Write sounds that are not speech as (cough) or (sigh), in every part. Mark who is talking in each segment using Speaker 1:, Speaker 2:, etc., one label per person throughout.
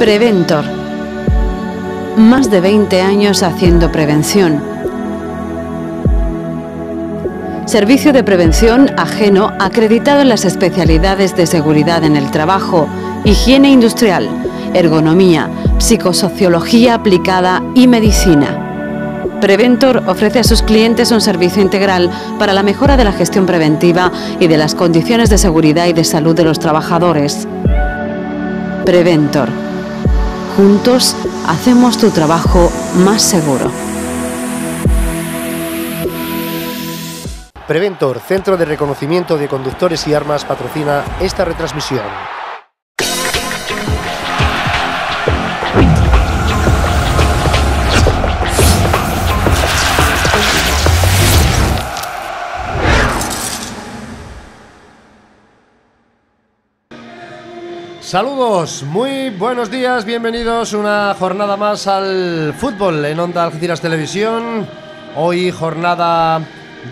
Speaker 1: Preventor. Más de 20 años haciendo prevención. Servicio de prevención ajeno acreditado en las especialidades de seguridad en el trabajo, higiene industrial, ergonomía, psicosociología aplicada y medicina. Preventor ofrece a sus clientes un servicio integral para la mejora de la gestión preventiva y de las condiciones de seguridad y de salud de los trabajadores. Preventor. Juntos hacemos tu trabajo más seguro.
Speaker 2: Preventor, Centro de Reconocimiento de Conductores y Armas, patrocina esta retransmisión. Saludos, muy buenos días, bienvenidos una jornada más al fútbol en Onda Algeciras Televisión. Hoy jornada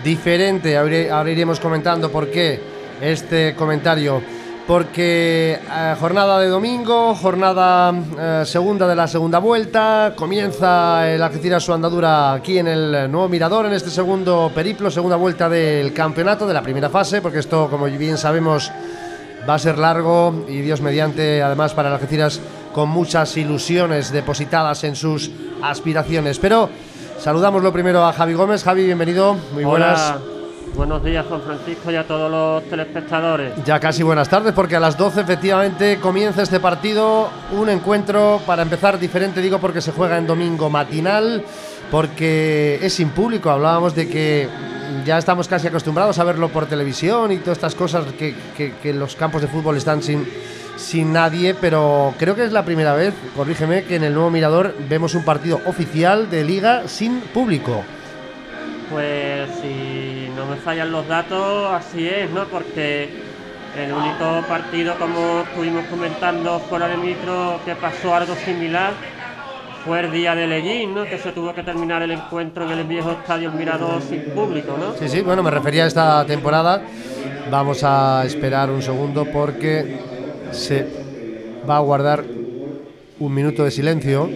Speaker 2: diferente, ahora iremos comentando por qué este comentario. Porque eh, jornada de domingo, jornada eh, segunda de la segunda vuelta, comienza el Algeciras su andadura aquí en el nuevo Mirador, en este segundo periplo, segunda vuelta del campeonato, de la primera fase, porque esto, como bien sabemos, va a ser largo y Dios mediante, además para Algeciras con muchas ilusiones depositadas en sus aspiraciones. Pero saludamos lo primero a Javi Gómez. Javi, bienvenido. Muy buenas.
Speaker 3: Buenos días, Juan Francisco, y a todos los telespectadores.
Speaker 2: Ya casi buenas tardes, porque a las 12 efectivamente comienza este partido. Un encuentro para empezar diferente, digo, porque se juega en domingo matinal, porque es sin público. Hablábamos de que ya estamos casi acostumbrados a verlo por televisión y todas estas cosas que, los campos de fútbol están sin, sin nadie, pero creo que es la primera vez, corrígeme, que en el nuevo Mirador vemos un partido oficial de liga sin público.
Speaker 3: Pues si no me fallan los datos, así es, ¿no? Porque el único partido, como estuvimos comentando fuera de micro, que pasó algo similar fue el día de Leguín, ¿no? Que se tuvo que terminar el encuentro en el viejo estadio Mirador sin público, ¿no?
Speaker 2: Sí, sí, bueno, me refería a esta temporada. Vamos a esperar un segundo porque se va a guardar un minuto de silencio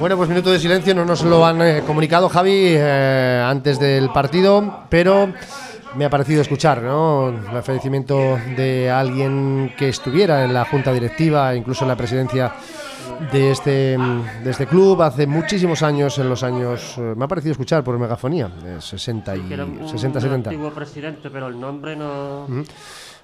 Speaker 2: Bueno, pues minuto de silencio, no nos lo han eh, comunicado Javi eh, antes del partido, pero me ha parecido escuchar ¿no? el ofrecimiento de alguien que estuviera en la junta directiva, incluso en la presidencia de este, de este club hace muchísimos años, en los años, eh, me ha parecido escuchar por megafonía, 60 y 60, 70.
Speaker 3: antiguo presidente, pero el nombre no...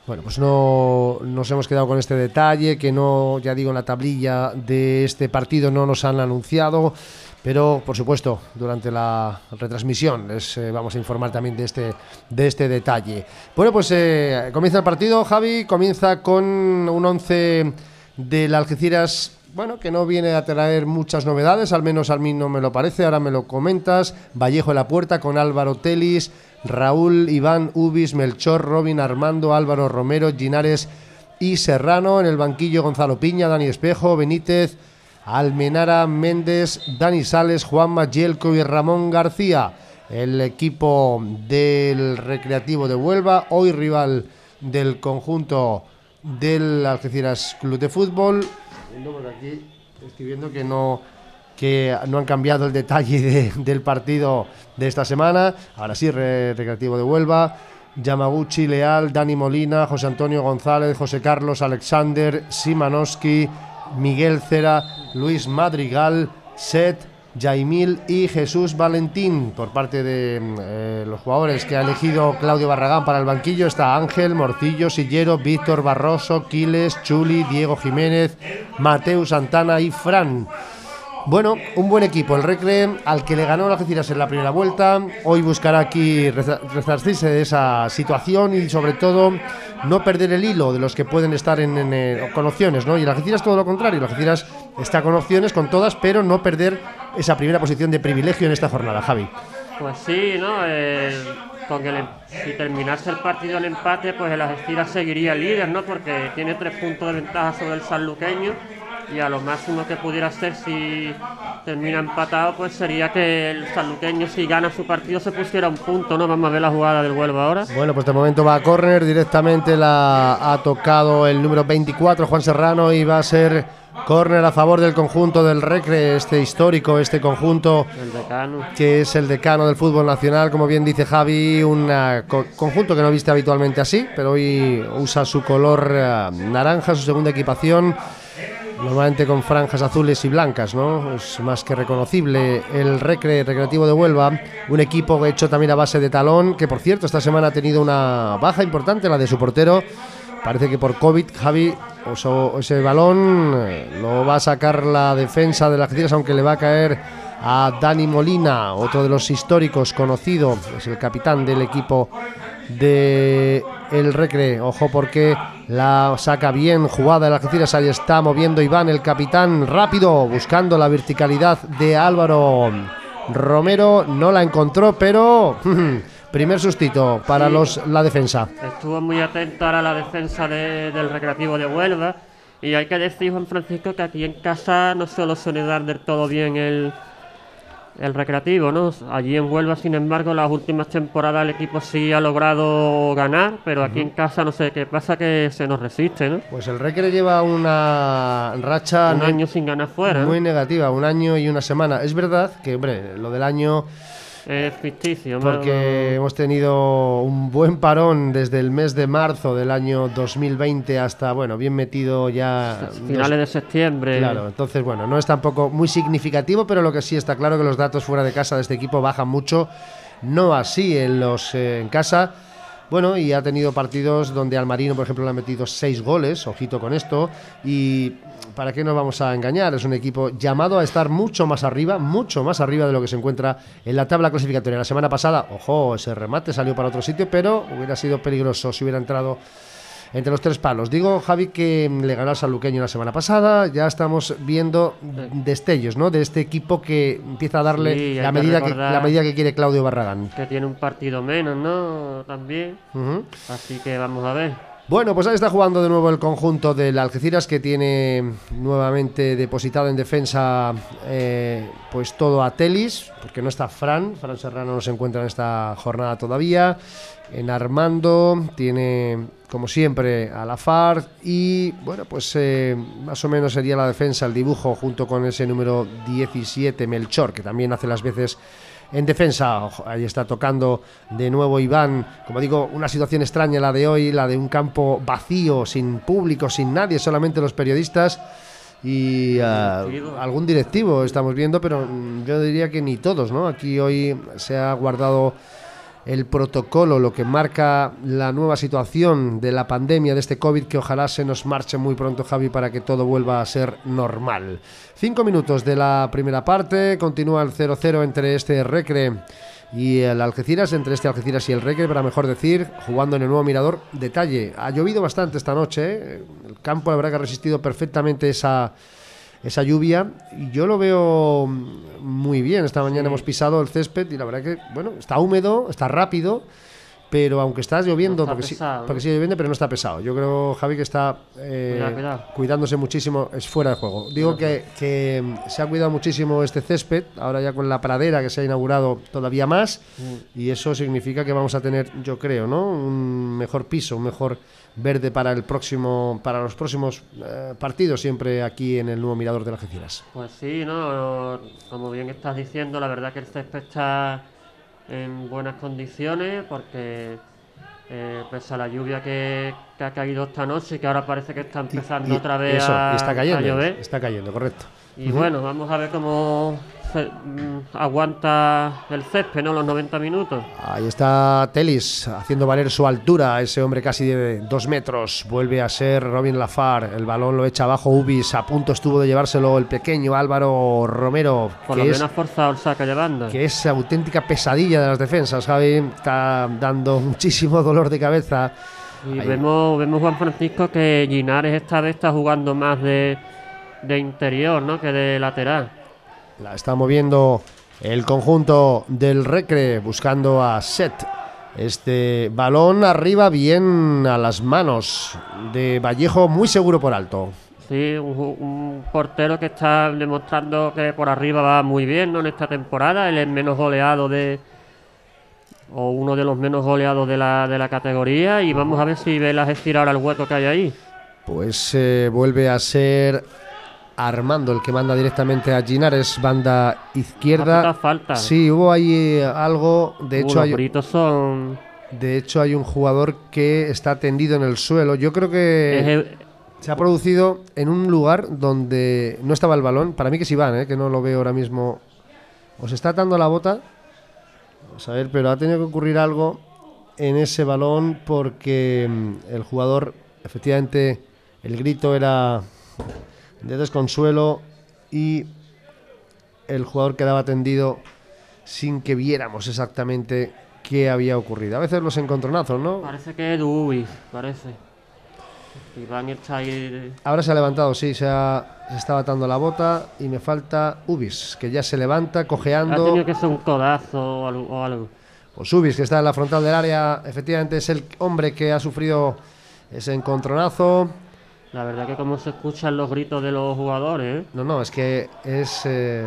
Speaker 2: Bueno, pues no nos hemos quedado con este detalle, que no, ya digo, en la tablilla de este partido no nos han anunciado, pero por supuesto, durante la retransmisión les eh, vamos a informar también de este, de este detalle. Bueno, pues eh, comienza el partido, Javi, comienza con un 11 del Algeciras bueno, que no viene a traer muchas novedades, al menos a mí no me lo parece, ahora me lo comentas. Vallejo en la puerta con Álvaro Telis, Raúl, Iván, Ubis, Melchor, Robin, Armando, Álvaro, Romero, Ginares y Serrano. En el banquillo Gonzalo Piña, Dani Espejo, Benítez, Almenara, Méndez, Dani Sales, Juan Magielco y Ramón García. El equipo del Recreativo de Huelva, hoy rival del conjunto del Algeciras Club de Fútbol. Estoy viendo que no que no han cambiado el detalle del partido de esta semana. Ahora sí, Recreativo de Huelva. Yamaguchi, Leal, Dani Molina, José Antonio González, José Carlos Alexander, Simanowski, Miguel Cera, Luis Madrigal, Set, Jaimil y Jesús Valentín. Por parte de eh, los jugadores que ha elegido Claudio Barragán para el banquillo está Ángel, Morcillo, Sillero, Víctor Barroso, Quiles, Chuli, Diego Jiménez, Mateo Santana y Fran. Bueno, un buen equipo, el Recre, al que le ganó la Algeciras en la primera vuelta. Hoy buscará aquí resarcirse de esa situación y, sobre todo, no perder el hilo de los que pueden estar en, con opciones, ¿no? Y el Algeciras todo lo contrario, el Algeciras está con opciones, con todas, pero no perder esa primera posición de privilegio en esta jornada, Javi.
Speaker 3: Pues sí, ¿no? em, si terminase el partido en empate, pues el Algeciras seguiría líder, ¿no? Porque tiene tres puntos de ventaja sobre el sanluqueño y a lo máximo que pudiera ser si termina empatado pues sería que el sanluqueño si gana su partido se pusiera un punto, ¿no? Vamos a ver la jugada del Huelva ahora.
Speaker 2: Bueno, pues de momento va a córner, directamente la ha tocado el número 24 Juan Serrano y va a ser córner a favor del conjunto del Recre, este histórico, este conjunto que es el decano del fútbol nacional, como bien dice Javi, un conjunto que no viste habitualmente así, pero hoy usa su color eh, naranja, su segunda equipación normalmente con franjas azules y blancas, ¿no? Es más que reconocible el Recre Recreativo de Huelva, un equipo hecho también a base de talón, que por cierto esta semana ha tenido una baja importante, la de su portero. Parece que por COVID, Javi, ese balón eh, lo va a sacar la defensa de las Algeciras, aunque le va a caer a Dani Molina, otro de los históricos conocido, es el capitán del equipo de el Recre. Ojo porque la saca bien jugada el Algeciras. Ahí está moviendo Iván, el capitán, rápido, buscando la verticalidad de Álvaro Romero. No la encontró, pero (laughs) primer sustito para los la defensa.
Speaker 3: Estuvo muy atento a la defensa del Recreativo de Huelva. Y hay que decir, Juan Francisco, que aquí en casa no solo suele dar del todo bien el, el recreativo, ¿no? Allí en Huelva, sin embargo, las últimas temporadas el equipo sí ha logrado ganar, pero aquí en casa no sé qué pasa que se nos resiste, ¿no?
Speaker 2: Pues el Recre lleva una racha...
Speaker 3: Un año sin ganar fuera.
Speaker 2: Muy negativa, un año y una semana. Es verdad que, hombre, lo del año
Speaker 3: es ficticio.
Speaker 2: Porque hemos tenido un buen parón desde el mes de marzo del año 2020 hasta, bueno, bien metido ya...
Speaker 3: Finales de septiembre.
Speaker 2: Claro, entonces, bueno, no es tampoco muy significativo, pero lo que sí está claro que los datos fuera de casa de este equipo bajan mucho. No así en los eh, en casa bueno, y ha tenido partidos donde al Marino, por ejemplo, le ha metido seis goles, ojito con esto, y ¿para qué nos vamos a engañar? Es un equipo llamado a estar mucho más arriba, mucho más arriba de lo que se encuentra en la tabla clasificatoria. La semana pasada, ojo, ese remate salió para otro sitio, pero hubiera sido peligroso si hubiera entrado entre los tres palos. Digo, Javi, que le ganó al Saluqueño la semana pasada. Ya estamos viendo destellos, ¿no? De este equipo que empieza a darle la, medida que, la medida que quiere Claudio Barragán.
Speaker 3: Que tiene un partido menos, ¿no? También. Así que vamos a ver.
Speaker 2: Bueno, pues ahí está jugando de nuevo el conjunto del Algeciras que tiene nuevamente depositado en defensa eh, pues todo a Telis, porque no está Fran, Fran Serrano no se encuentra en esta jornada todavía, en Armando, tiene como siempre a la FAR y bueno, pues eh, más o menos sería la defensa, el dibujo junto con ese número 17 Melchor, que también hace las veces en defensa. Ahí está tocando de nuevo Iván. Como digo, una situación extraña la de hoy, la de un campo vacío, sin público, sin nadie, solamente los periodistas y ah, algún directivo estamos viendo, pero yo diría que ni todos, ¿no? Aquí hoy se ha guardado el protocolo, lo que marca la nueva situación de la pandemia de este COVID, que ojalá se nos marche muy pronto, Javi, para que todo vuelva a ser normal. Cinco minutos de la primera parte, continúa el 0-0 entre este Recre y el Algeciras, entre este Algeciras y el Recre, para mejor decir, jugando en el nuevo mirador. Detalle, ha llovido bastante esta noche, ¿eh? el campo la verdad que ha resistido perfectamente esa esa lluvia. Y yo lo veo muy bien. Esta mañana hemos pisado el césped y la verdad que, bueno, está húmedo, está rápido. Pero aunque está lloviendo, porque, sí, porque sigue lloviendo, pero no está pesado. Yo creo, Javi, que está eh, cuidándose muchísimo, es fuera de juego. Digo que, que, se ha cuidado muchísimo este césped, ahora ya con la pradera que se ha inaugurado todavía más, mm. y eso significa que vamos a tener, yo creo, ¿no? un mejor piso, un mejor verde para el próximo para los próximos eh, partidos siempre aquí en el nuevo mirador de las Algeciras.
Speaker 3: Pues sí, no, como bien estás diciendo, la verdad que el césped está en buenas condiciones porque eh, pese a la lluvia que, ha caído esta noche y que ahora parece que está empezando otra vez a,
Speaker 2: está cayendo, llover. Está cayendo, correcto.
Speaker 3: Y bueno, vamos a ver cómo mm, aguanta el césped, ¿no? Los 90 minutos.
Speaker 2: Ahí está Telis haciendo valer su altura, ese hombre casi de dos metros. Vuelve a ser Robin Lafar. El balón lo echa abajo Ubis. A punto estuvo de llevárselo el pequeño Álvaro Romero.
Speaker 3: Por lo menos ha forzado el saca de banda.
Speaker 2: Que es auténtica pesadilla de las defensas, Javi. Está dando (laughs) muchísimo dolor de cabeza.
Speaker 3: Y vemos, vemos Juan Francisco que Ginares esta vez está jugando más de, de interior, ¿no? Que de lateral.
Speaker 2: La está moviendo el conjunto del Recre buscando a Set. Este balón arriba bien a las manos de Vallejo, muy seguro por alto.
Speaker 3: Sí, un, portero que está demostrando que por arriba va muy bien ¿no? en esta temporada. Él es menos goleado de. o uno de los menos goleados de la, de la categoría. Y vamos a ver si Velas estira ahora el hueco que hay ahí.
Speaker 2: Pues eh, vuelve a ser Armando, el que manda directamente a Ginares, banda izquierda.
Speaker 3: falta.
Speaker 2: Sí, hubo ahí algo. De hecho, hay,
Speaker 3: son.
Speaker 2: De hecho, hay un jugador que está tendido en el suelo. Yo creo que se ha producido en un lugar donde no estaba el balón. Para mí que sí van, ¿eh? que no lo veo ahora mismo. Os está atando la bota. Vamos a ver, pero ha tenido que ocurrir algo en ese balón porque mm, el jugador, efectivamente, el grito era de desconsuelo y el jugador quedaba tendido sin que viéramos exactamente qué había ocurrido. A veces los encontronazos, ¿no?
Speaker 3: Parece que es Ubi, parece.
Speaker 2: Ahora se ha levantado, sí, se, ha, se estaba atando la bota y me falta Ubis, que ya se levanta, cojeando. Ha
Speaker 3: tenido que ser un codazo o algo.
Speaker 2: Pues Ubis, que está en la frontal del área, efectivamente es el hombre que ha sufrido ese encontronazo.
Speaker 3: La verdad que como se escuchan los gritos de los jugadores. ¿eh?
Speaker 2: No, no, es que es, eh,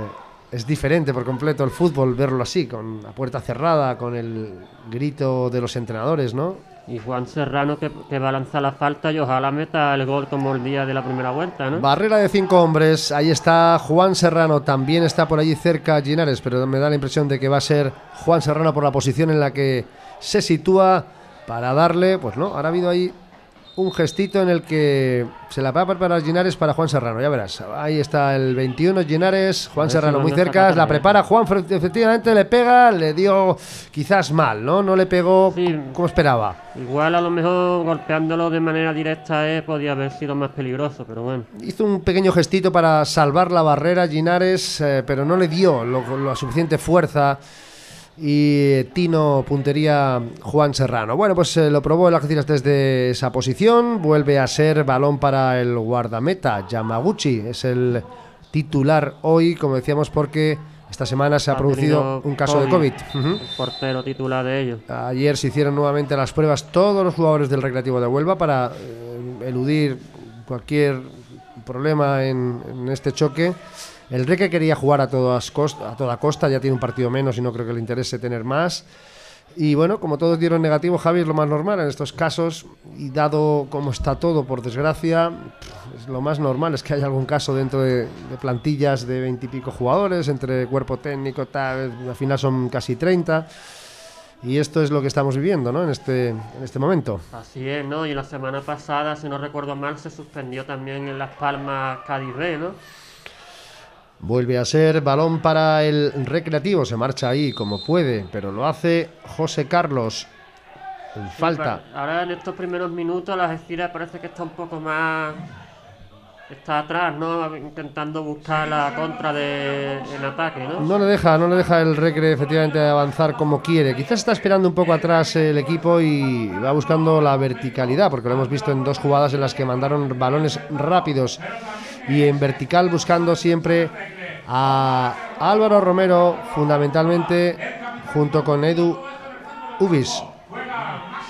Speaker 2: es diferente por completo el fútbol verlo así, con la puerta cerrada, con el grito de los entrenadores, ¿no?
Speaker 3: Y Juan Serrano que, va a lanzar la falta y ojalá meta el gol como el día de la primera vuelta, ¿no?
Speaker 2: Barrera de cinco hombres, ahí está Juan Serrano, también está por allí cerca Ginares, pero me da la impresión de que va a ser Juan Serrano por la posición en la que se sitúa para darle, pues no, ahora ha habido ahí un gestito en el que se la va a preparar Ginares para Juan Serrano, ya verás. Ahí está el 21 Ginares, Juan Serrano muy cerca, la prepara Juan, efectivamente le pega, le dio quizás mal, ¿no? No le pegó como esperaba.
Speaker 3: Igual a lo mejor golpeándolo de manera directa eh, podía haber sido más peligroso, pero bueno.
Speaker 2: Hizo un pequeño gestito para salvar la barrera Ginares, eh, pero no le dio la suficiente fuerza y Tino puntería Juan Serrano. Bueno, pues eh, lo probó el Algeciras desde esa posición, vuelve a ser balón para el guardameta Yamaguchi, es el titular hoy, como decíamos, porque esta semana se ha, producido un caso de COVID.
Speaker 3: El portero titular de ellos.
Speaker 2: Ayer se hicieron nuevamente las pruebas todos los jugadores del Recreativo de Huelva para eh, eludir cualquier problema en este choque. El Reque quería jugar a, todas a toda costa, ya tiene un partido menos y no creo que le interese tener más. Y bueno, como todos dieron negativo, Javi es lo más normal en estos casos. Y dado como está todo, por desgracia, es lo más normal es que haya algún caso dentro de, plantillas de veintipico jugadores, entre cuerpo técnico, tal, al final son casi 30. Y esto es lo que estamos viviendo, ¿no? En este, en este momento.
Speaker 3: Así es, ¿no? Y la semana pasada, si no recuerdo mal, se suspendió también en Las Palmas Cádiz B, ¿no?
Speaker 2: Vuelve a ser balón para el recreativo, se marcha ahí como puede, pero lo hace José Carlos. falta.
Speaker 3: ahora en estos primeros minutos la Algeciras parece que está un poco más está atrás, ¿no? Intentando buscar la contra de, en ataque, ¿no?
Speaker 2: No le deja, no le deja el Recre efectivamente avanzar como quiere. Quizás está esperando un poco atrás el equipo y va buscando la verticalidad, porque lo hemos visto en dos jugadas en las que mandaron balones rápidos y en vertical buscando siempre a Álvaro Romero, fundamentalmente junto con Edu Ubis.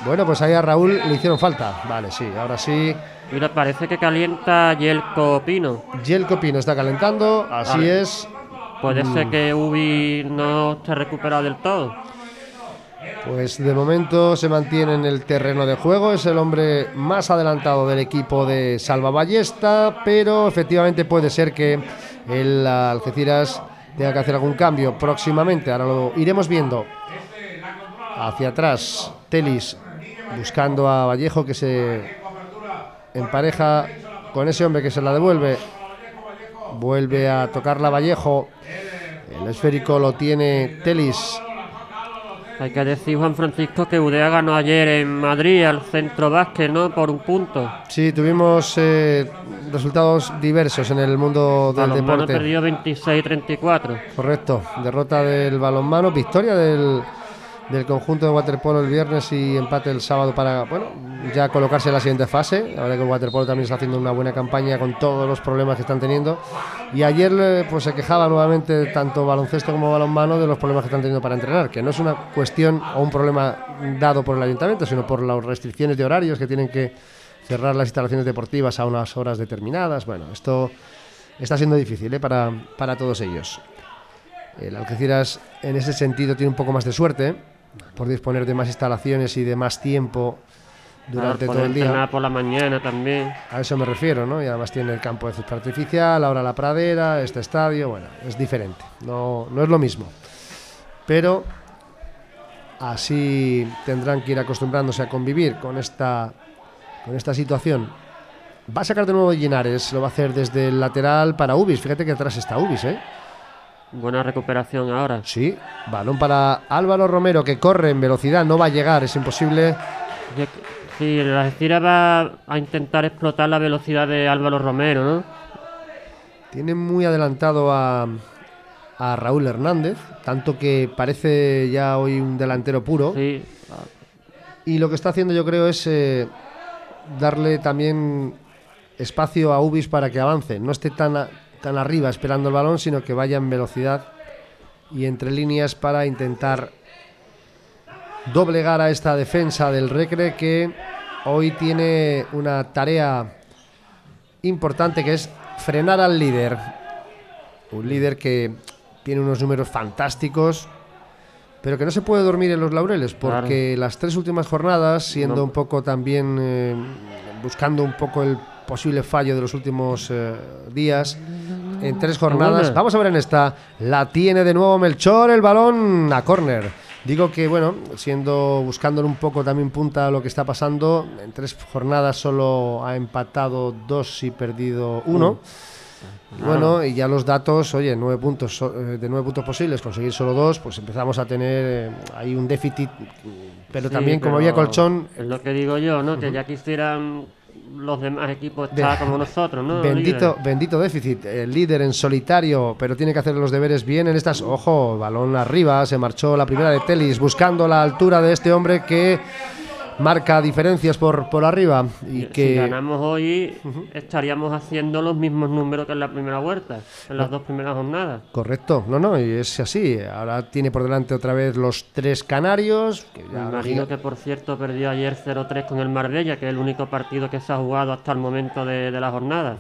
Speaker 2: Bueno, pues ahí a Raúl le hicieron falta. Vale, sí, ahora sí.
Speaker 3: Mira, parece que calienta Yelko Pino.
Speaker 2: Yelko Pino está calentando, así es.
Speaker 3: Puede ser mm. que Ubi no esté recuperado del todo.
Speaker 2: Pues de momento se mantiene en el terreno de juego, es el hombre más adelantado del equipo de Salva Ballesta, pero efectivamente puede ser que el Algeciras tenga que hacer algún cambio próximamente, ahora lo iremos viendo. Hacia atrás, Telis buscando a Vallejo que se empareja con ese hombre que se la devuelve. Vuelve a tocarla Vallejo. El esférico lo tiene Telis.
Speaker 3: Hay que decir, Juan Francisco, que Udea ganó ayer en Madrid al centro básquet, ¿no? Por un punto.
Speaker 2: Sí, tuvimos eh, resultados diversos en el mundo del
Speaker 3: Balonmano
Speaker 2: deporte.
Speaker 3: perdió 26-34.
Speaker 2: Correcto, derrota del balonmano, victoria del, del conjunto de waterpolo el viernes y empate el sábado para, bueno, ya colocarse en la siguiente fase. La verdad que el waterpolo también está haciendo una buena campaña con todos los problemas que están teniendo. Y ayer eh, pues se quejaba nuevamente tanto baloncesto como balonmano de los problemas que están teniendo para entrenar, que no es una cuestión o un problema dado por el ayuntamiento, sino por las restricciones de horarios que tienen que cerrar las instalaciones deportivas a unas horas determinadas. Bueno, esto está siendo difícil ¿eh? para, para todos ellos. El Algeciras en ese sentido tiene un poco más de suerte por disponer de más instalaciones y de más tiempo durante
Speaker 3: Claro,
Speaker 2: todo el día.
Speaker 3: por la mañana también.
Speaker 2: A eso me refiero, ¿no? Y además tiene el campo de césped artificial, ahora la pradera, este estadio, bueno, es diferente, no, no es lo mismo. Pero así tendrán que ir acostumbrándose a convivir con esta, con esta situación. Va a sacar de nuevo Linares, lo va a hacer desde el lateral para Ubis. Fíjate que atrás está Ubis, ¿eh?
Speaker 3: Buena recuperación ahora.
Speaker 2: Sí, balón para Álvaro Romero que corre en velocidad, no va a llegar, es imposible.
Speaker 3: Sí, la Algeciras va a intentar explotar la velocidad de Álvaro Romero, ¿no?
Speaker 2: Tiene muy adelantado a, a Raúl Hernández, tanto que parece ya hoy un delantero puro.
Speaker 3: Sí,
Speaker 2: Y lo que está haciendo yo creo es eh, darle también espacio a Ubis para que avance, no esté tan, a- tan arriba esperando el balón, sino que vaya en velocidad y entre líneas para intentar doblegar a esta defensa del Recre que hoy tiene una tarea importante que es frenar al líder. Un líder que tiene unos números fantásticos, pero que no se puede dormir en los laureles, porque las tres últimas jornadas, siendo
Speaker 3: No.
Speaker 2: un poco también eh, buscando un poco el posible fallo de los últimos eh, días, en tres jornadas, vamos a ver en esta, la tiene de nuevo Melchor, el balón a córner. Digo que, bueno, siendo buscándole un poco también punta a lo que está pasando, en tres jornadas solo ha empatado dos y perdido uno. Y Bueno, y ya los datos, oye, nueve puntos eh, de nueve puntos posibles, conseguir solo dos, pues empezamos a tener eh, ahí un déficit, pero
Speaker 3: Sí,
Speaker 2: también como había colchón,
Speaker 3: Es lo que digo yo, ¿no? Que ya quisieran los demás equipos estar como nosotros, ¿no?
Speaker 2: bendito, bendito déficit, el líder en solitario, pero tiene que hacer los deberes bien en estas, ojo, balón arriba, se marchó la primera de Telis, buscando la altura de este hombre que marca diferencias por, por arriba y
Speaker 3: Si
Speaker 2: que...
Speaker 3: ganamos hoy, estaríamos haciendo los mismos números que en la primera vuelta, en las dos primeras jornadas.
Speaker 2: Correcto, no, no, y es así. Ahora tiene por delante otra vez los tres canarios. que
Speaker 3: Me imagino que, por cierto, perdió ayer 0-3 con el Marbella, que es el único partido que se ha jugado hasta el momento de, de la jornada.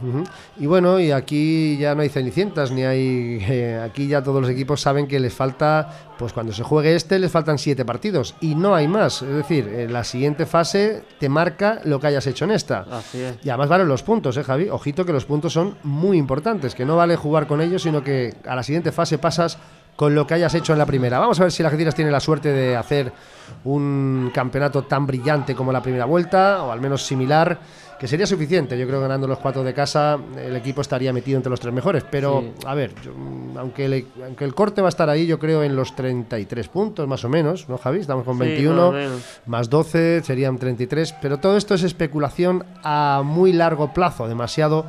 Speaker 2: Y bueno, y aquí ya no hay cenicientas, ni hay. (laughs) eh, aquí ya todos los equipos saben que les falta, pues cuando se juegue este, les faltan siete partidos. Y no hay más. Es decir, en la siguiente fase te marca lo que hayas hecho en esta.
Speaker 3: Así es.
Speaker 2: Y además valen los puntos, ¿eh, Javi? Ojito que los puntos son muy importantes, que no vale jugar con ellos, sino que a la siguiente fase pasas con lo que hayas hecho en la primera. Vamos a ver si la Algeciras tiene la suerte de hacer un campeonato tan brillante como la primera vuelta, o al menos similar, que sería suficiente. Yo creo que ganando los cuatro de casa, el equipo estaría metido entre los tres mejores. Pero,
Speaker 3: Sí.
Speaker 2: a ver, yo, aunque, el, aunque el corte va a estar ahí, yo creo en los 33 puntos, más o menos, ¿no, Javi? Estamos con
Speaker 3: Sí,
Speaker 2: 21
Speaker 3: más o menos.
Speaker 2: más 12 serían 33, pero todo esto es especulación a muy largo plazo, demasiado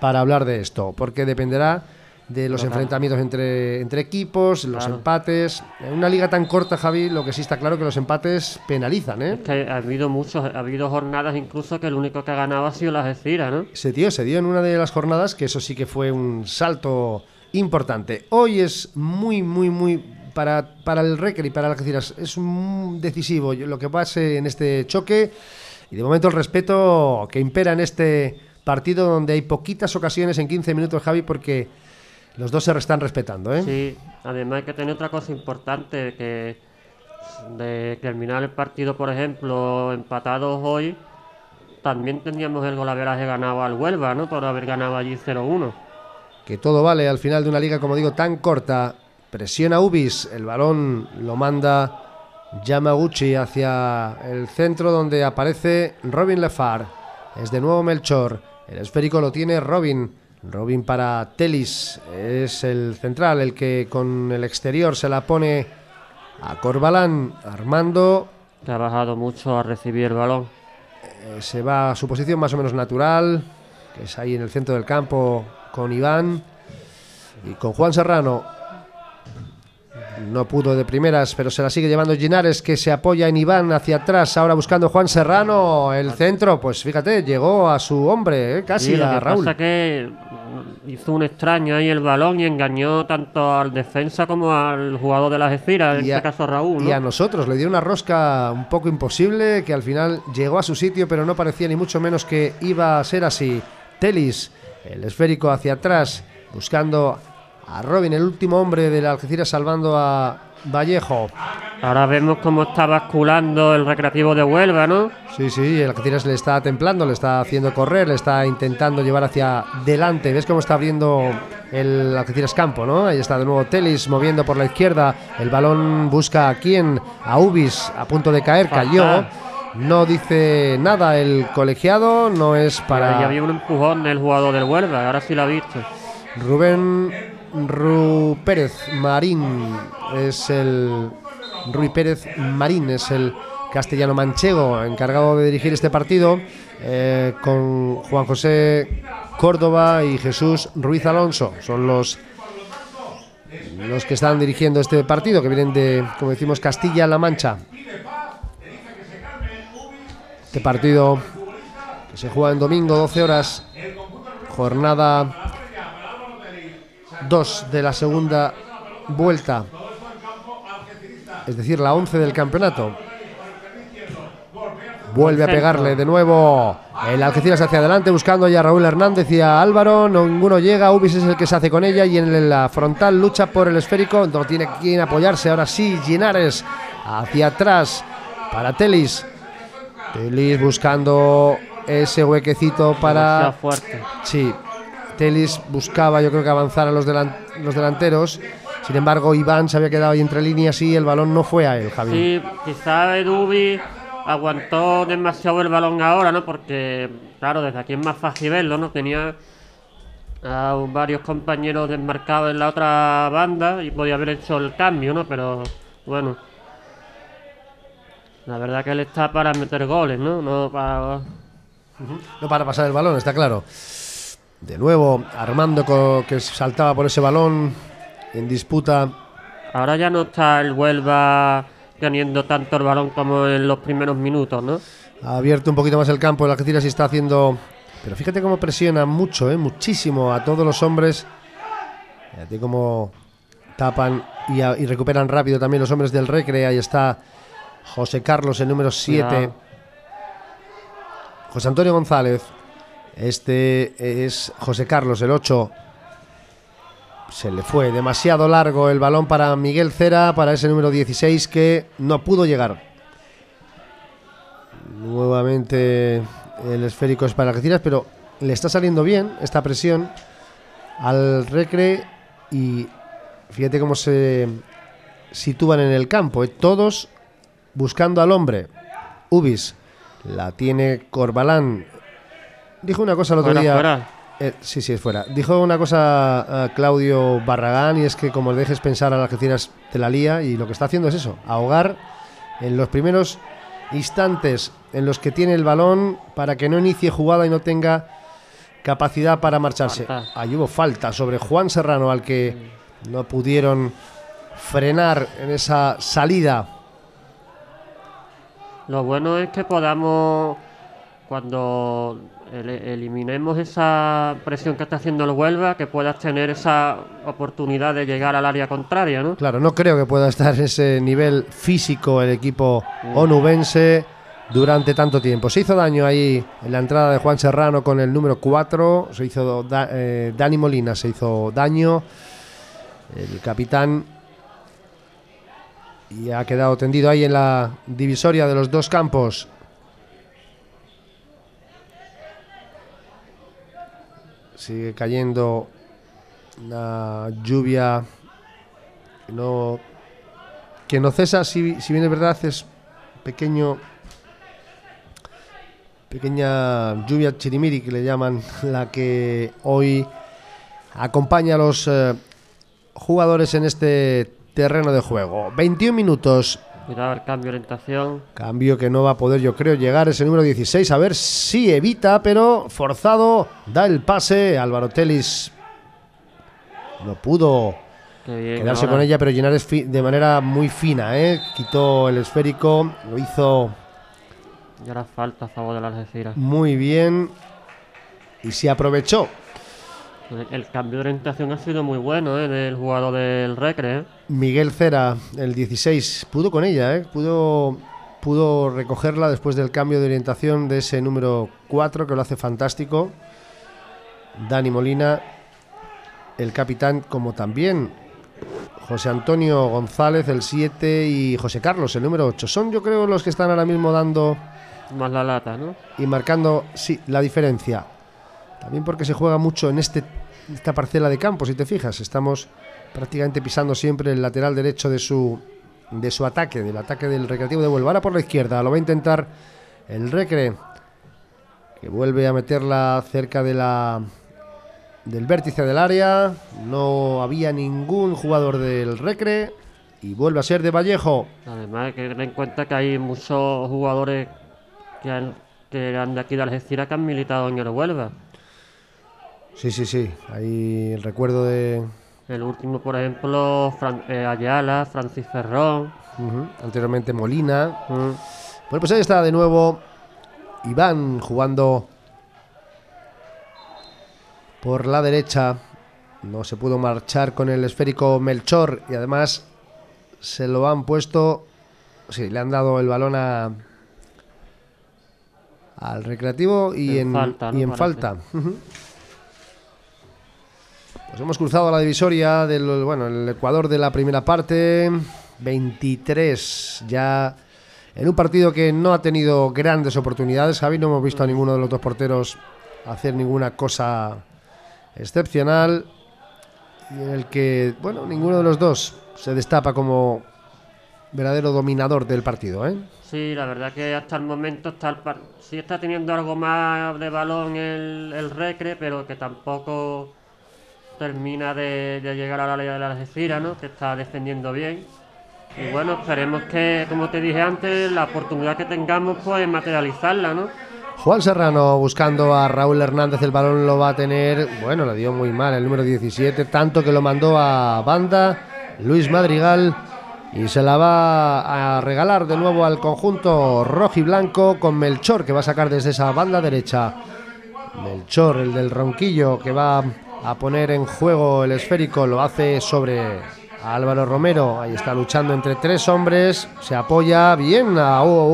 Speaker 2: para hablar de esto, porque dependerá de los enfrentamientos entre, entre equipos, los
Speaker 3: Claro.
Speaker 2: empates. En una liga tan corta, Javi, lo que sí está claro que los empates penalizan, ¿eh?
Speaker 3: Es que ha habido muchos, ha habido jornadas incluso que el único que ha ganado ha sido la Algeciras, ¿no?
Speaker 2: Se dio, se dio en una de las jornadas, que eso sí que fue un salto importante. Hoy es muy, muy, muy. Para, para el Recre y para el Algeciras es un decisivo lo que pase en este choque. Y de momento el respeto que impera en este partido donde hay poquitas ocasiones en 15 minutos, Javi, porque los dos se están respetando, ¿eh?
Speaker 3: Sí, además hay que tener otra cosa importante, que de terminar el partido, por ejemplo, empatados hoy, también tendríamos el golaveraje ganado al Huelva, ¿no? Por haber ganado allí 0-1.
Speaker 2: que todo vale al final de una liga, como digo, tan corta. Presiona Ubis, el balón lo manda Yamaguchi hacia el centro donde aparece Robin Lefar. Es de nuevo Melchor. El esférico lo tiene Robin. Robin para Telis, es el central, el que con el exterior se la pone a Corbalán. Armando.
Speaker 3: Que ha bajado mucho a recibir el balón.
Speaker 2: Eh, se va a su posición más o menos natural, que es ahí en el centro del campo con Iván. Y con Juan Serrano no pudo de primeras, pero se la sigue llevando Ginares, que se apoya en Iván hacia atrás, ahora buscando Juan Serrano, el centro, pues fíjate, llegó a su hombre, eh, casi a Raúl.
Speaker 3: Pasa que hizo un extraño ahí el balón y engañó tanto al defensa como al jugador de las esfiras, en este caso Raúl.
Speaker 2: Y a nosotros le dio una rosca un poco imposible, que al final llegó a su sitio, pero no parecía ni mucho menos que iba a ser así. Telis, el esférico hacia atrás, buscando a Robin, el último hombre de la Algeciras salvando a Vallejo.
Speaker 3: Ahora vemos cómo está basculando el recreativo de Huelva, ¿no?
Speaker 2: Sí, sí, el Algeciras le está templando, le está haciendo correr, le está intentando llevar hacia delante. ¿Ves cómo está abriendo el Algeciras campo, no? Ahí está de nuevo Telis moviendo por la izquierda. El balón busca a quién? A Ubis, a punto de caer, cayó. No dice nada el colegiado, no es para.
Speaker 3: Ya había un empujón del jugador del Huelva, ahora sí lo ha visto.
Speaker 2: Rubén Ru Pérez Marín es el Rui Pérez Marín es el castellano manchego encargado de dirigir este partido eh, con Juan José Córdoba y Jesús Ruiz Alonso. Son los los que están dirigiendo este partido que vienen de como decimos Castilla-La Mancha. Este partido que se juega en domingo 12 horas jornada 2 de la segunda vuelta, es decir, la 11 del campeonato. Vuelve a pegarle de nuevo el Algeciras hacia adelante buscando ya a Raúl Hernández y a Álvaro. ninguno llega. Ubis es el que se hace con ella y en la frontal lucha por el esférico. No tiene quien apoyarse. Ahora sí, Ginares hacia atrás para Telis. Telis buscando ese huequecito para.
Speaker 3: Fuerte.
Speaker 2: Sí, Telis buscaba, yo creo que avanzar a los, los delanteros. Sin embargo, Iván se había quedado ahí entre líneas y el balón no fue a él, Javier.
Speaker 3: Sí, quizá Edubi aguantó demasiado el balón ahora, ¿no? Porque, claro, desde aquí es más fácil verlo, ¿no? Tenía a varios compañeros desmarcados en la otra banda y podía haber hecho el cambio, ¿no? Pero, bueno. La verdad que él está para meter goles, ¿no? No para...
Speaker 2: No para pasar el balón, está claro. De nuevo, Armando que saltaba por ese balón en disputa.
Speaker 3: Ahora ya no está el Huelva teniendo tanto el balón como en los primeros minutos, ¿no?
Speaker 2: Ha abierto un poquito más el campo, la Algeciras y está haciendo. Pero fíjate cómo presiona mucho, ¿eh? muchísimo a todos los hombres. Fíjate cómo tapan y, recuperan rápido también los hombres del Recre. Ahí está José Carlos, el número 7. José Antonio González, este es José Carlos, el 8. Se le fue demasiado largo el balón para Miguel Cera, para ese número 16 que no pudo llegar. Nuevamente el esférico es para Algeciras, pero le está saliendo bien esta presión al Recre y fíjate cómo se sitúan en el campo, ¿eh? todos buscando al hombre. Ubis la tiene Corbalán Dijo una cosa el otro día. Eh, sí, sí, es fuera. Dijo una cosa Claudio Barragán y es que como le dejes pensar a las Algeciras te la lía y lo que está haciendo es eso, ahogar en los primeros instantes en los que tiene el balón para que no inicie jugada y no tenga capacidad para marcharse. Ahí hubo falta sobre Juan Serrano al que no pudieron frenar en esa salida.
Speaker 3: Lo bueno es que podamos cuando eliminemos esa presión que está haciendo el Huelva, que puedas tener esa oportunidad de llegar al área contraria, ¿no?
Speaker 2: Claro, no creo que pueda estar ese nivel físico el equipo onubense durante tanto tiempo. Se hizo daño ahí en la entrada de Juan Serrano con el número 4, se hizo eh, Dani Molina, se hizo daño, el capitán y ha quedado tendido ahí en la divisoria de los dos campos. Sigue cayendo una lluvia que no, que no cesa, si, bien es verdad, es pequeño pequeña lluvia chirimiri que le llaman (laughs) la que hoy acompaña a los eh, jugadores en este terreno de juego. 21 minutos.
Speaker 3: Cuidado el cambio de orientación.
Speaker 2: Cambio que no va a poder, yo creo, llegar ese número 16. A ver si evita, pero forzado. Da el pase. Álvaro Telis no pudo quedarse con ella, pero Llenares de manera muy fina. ¿eh? Quitó el esférico, lo hizo.
Speaker 3: Y ahora falta a favor de la Algeciras.
Speaker 2: Muy bien. Y se aprovechó
Speaker 3: el cambio de orientación ha sido muy bueno ¿eh? del jugador del Recre. ¿eh?
Speaker 2: Miguel Cera, el 16, pudo con ella, ¿eh? pudo, pudo recogerla después del cambio de orientación de ese número 4 que lo hace fantástico. Dani Molina, el capitán, como también José Antonio González, el 7, y José Carlos, el número 8. Son, yo creo, los que están ahora mismo dando.
Speaker 3: Más la lata, ¿no?
Speaker 2: Y marcando, sí, la diferencia. También porque se juega mucho en este, esta parcela de campo, si te fijas. Estamos prácticamente pisando siempre el lateral derecho de su, de su ataque, del ataque del Recreativo de Huelva. Ahora por la izquierda, lo va a intentar el Recre, que vuelve a meterla cerca de la del vértice del área. No había ningún jugador del Recre y vuelve a ser de Vallejo.
Speaker 3: Además, hay que tener en cuenta que hay muchos jugadores que han, que de aquí de Algeciras que han militado en el Huelva.
Speaker 2: Sí, sí, sí. Ahí el recuerdo de.
Speaker 3: El último, por ejemplo, eh, Ayala, Francis Ferrón.
Speaker 2: Anteriormente Molina. Bueno, pues ahí está de nuevo Iván jugando por la derecha. No se pudo marchar con el esférico Melchor y además se lo han puesto. Sí, le han dado el balón a, al recreativo y en, falta. Y en falta. Pues hemos cruzado la divisoria del bueno, el Ecuador de la primera parte. 23 ya en un partido que no ha tenido grandes oportunidades. Javi, no hemos visto a ninguno de los dos porteros hacer ninguna cosa excepcional. Y en el que, bueno, ninguno de los dos se destapa como verdadero dominador del partido, ¿eh?
Speaker 3: Sí, la verdad que hasta el momento está el sí está teniendo algo más de balón el, el Recre, pero que tampoco termina de, llegar a la ley de la Algeciras, ¿no? que está defendiendo bien. Y bueno, esperemos que, como te dije antes, la oportunidad que tengamos, pues materializarla, ¿no?
Speaker 2: Juan Serrano buscando a Raúl Hernández, el balón lo va a tener, bueno, le dio muy mal el número 17, tanto que lo mandó a banda Luis Madrigal y se la va a regalar de nuevo al conjunto rojo y blanco con Melchor que va a sacar desde esa banda derecha. Melchor, el del ronquillo, que va a poner en juego el esférico, lo hace sobre Álvaro Romero, ahí está luchando entre tres hombres, se apoya bien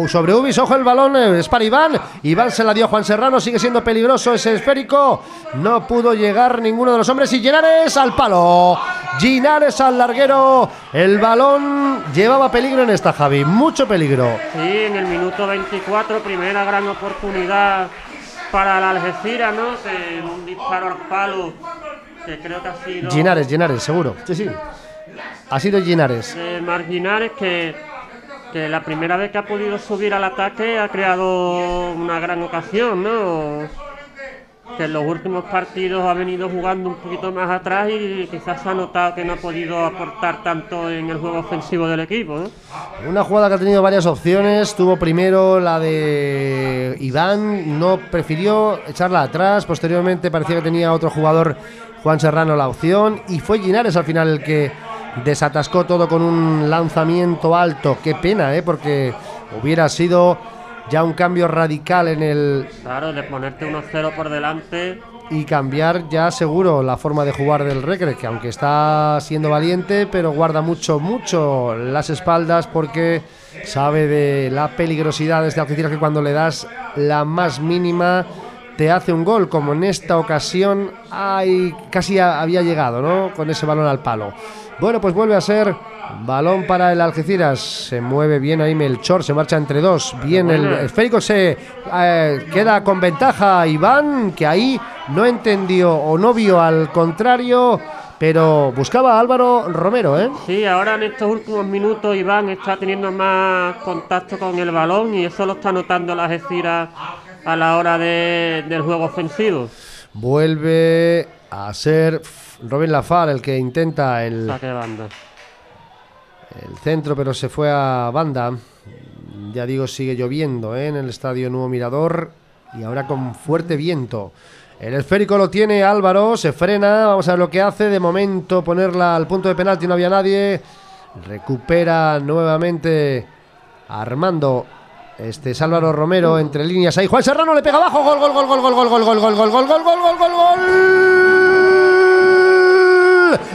Speaker 2: sobre Ubis, ojo el balón, es para Iván, Iván se la dio a Juan Serrano, sigue siendo peligroso ese esférico, no pudo llegar ninguno de los hombres y Ginares al palo, Ginares al larguero, el balón llevaba peligro en esta Javi, mucho peligro.
Speaker 3: Sí, en el minuto 24, primera gran oportunidad para la Algeciras, ¿no? un disparo al palo que creo que ha sido.
Speaker 2: Ginares, Ginares, seguro. Sí, sí. Ha sido Ginares.
Speaker 3: Eh, Ginares que, que la primera vez que ha podido subir al ataque ha creado una gran ocasión, ¿no? Que en los últimos partidos ha venido jugando un poquito más atrás y quizás ha notado que no ha podido aportar tanto en el juego ofensivo del equipo.
Speaker 2: Una jugada que ha tenido varias opciones, tuvo primero la de Iván, no prefirió echarla atrás, posteriormente parecía que tenía otro jugador, Juan Serrano, la opción y fue Ginares al final el que desatascó todo con un lanzamiento alto. Qué pena, ¿eh? porque hubiera sido ya un cambio radical en el...
Speaker 3: Claro, de ponerte unos cero por delante.
Speaker 2: Y cambiar ya seguro la forma de jugar del Recre, que aunque está siendo valiente, pero guarda mucho, mucho las espaldas porque sabe de la peligrosidad de este Algeciras que cuando le das la más mínima te hace un gol, como en esta ocasión hay, casi había llegado, ¿no? Con ese balón al palo. Bueno, pues vuelve a ser Balón para el Algeciras. Se mueve bien ahí Melchor. Se marcha entre dos. Bien el esférico. Se eh, queda con ventaja Iván, que ahí no entendió o no vio al contrario. Pero buscaba a Álvaro Romero, ¿eh?
Speaker 3: Sí, ahora en estos últimos minutos Iván está teniendo más contacto con el balón y eso lo está notando el a la hora del juego ofensivo.
Speaker 2: Vuelve a ser Robin Lafal el que intenta el,
Speaker 3: Saque banda.
Speaker 2: El centro, pero se fue a banda. Ya digo, sigue lloviendo ¿eh? en el estadio Nuevo Mirador y ahora con fuerte viento. El esférico lo tiene Álvaro, se frena, vamos a ver lo que hace. De momento ponerla al punto de penalti, no había nadie. Recupera nuevamente Armando. Este es Álvaro Romero entre líneas ahí. Juan Serrano le pega abajo. Gol, gol, gol, gol, gol, gol, gol, gol, gol, gol, gol, gol, gol, gol, gol.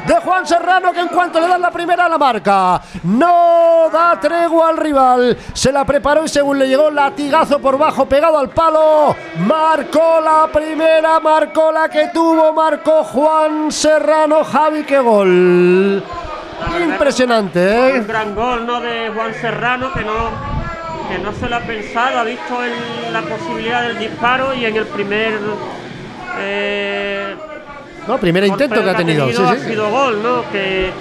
Speaker 2: De Juan Serrano que en cuanto le dan la primera a la marca, no da tregua al rival. Se la preparó y según le llegó latigazo por bajo pegado al palo, marcó la primera, marcó la que tuvo, marcó Juan Serrano. Javi, qué gol. Impresionante, ¿eh?
Speaker 3: Un gran gol ¿no? de Juan Serrano que no, que no se lo ha pensado, ha visto el- la posibilidad del disparo y en el primer eh,
Speaker 2: No, primer intento que ha tenido. sí,
Speaker 3: ha
Speaker 2: sí.
Speaker 3: sido gol, ¿no? Que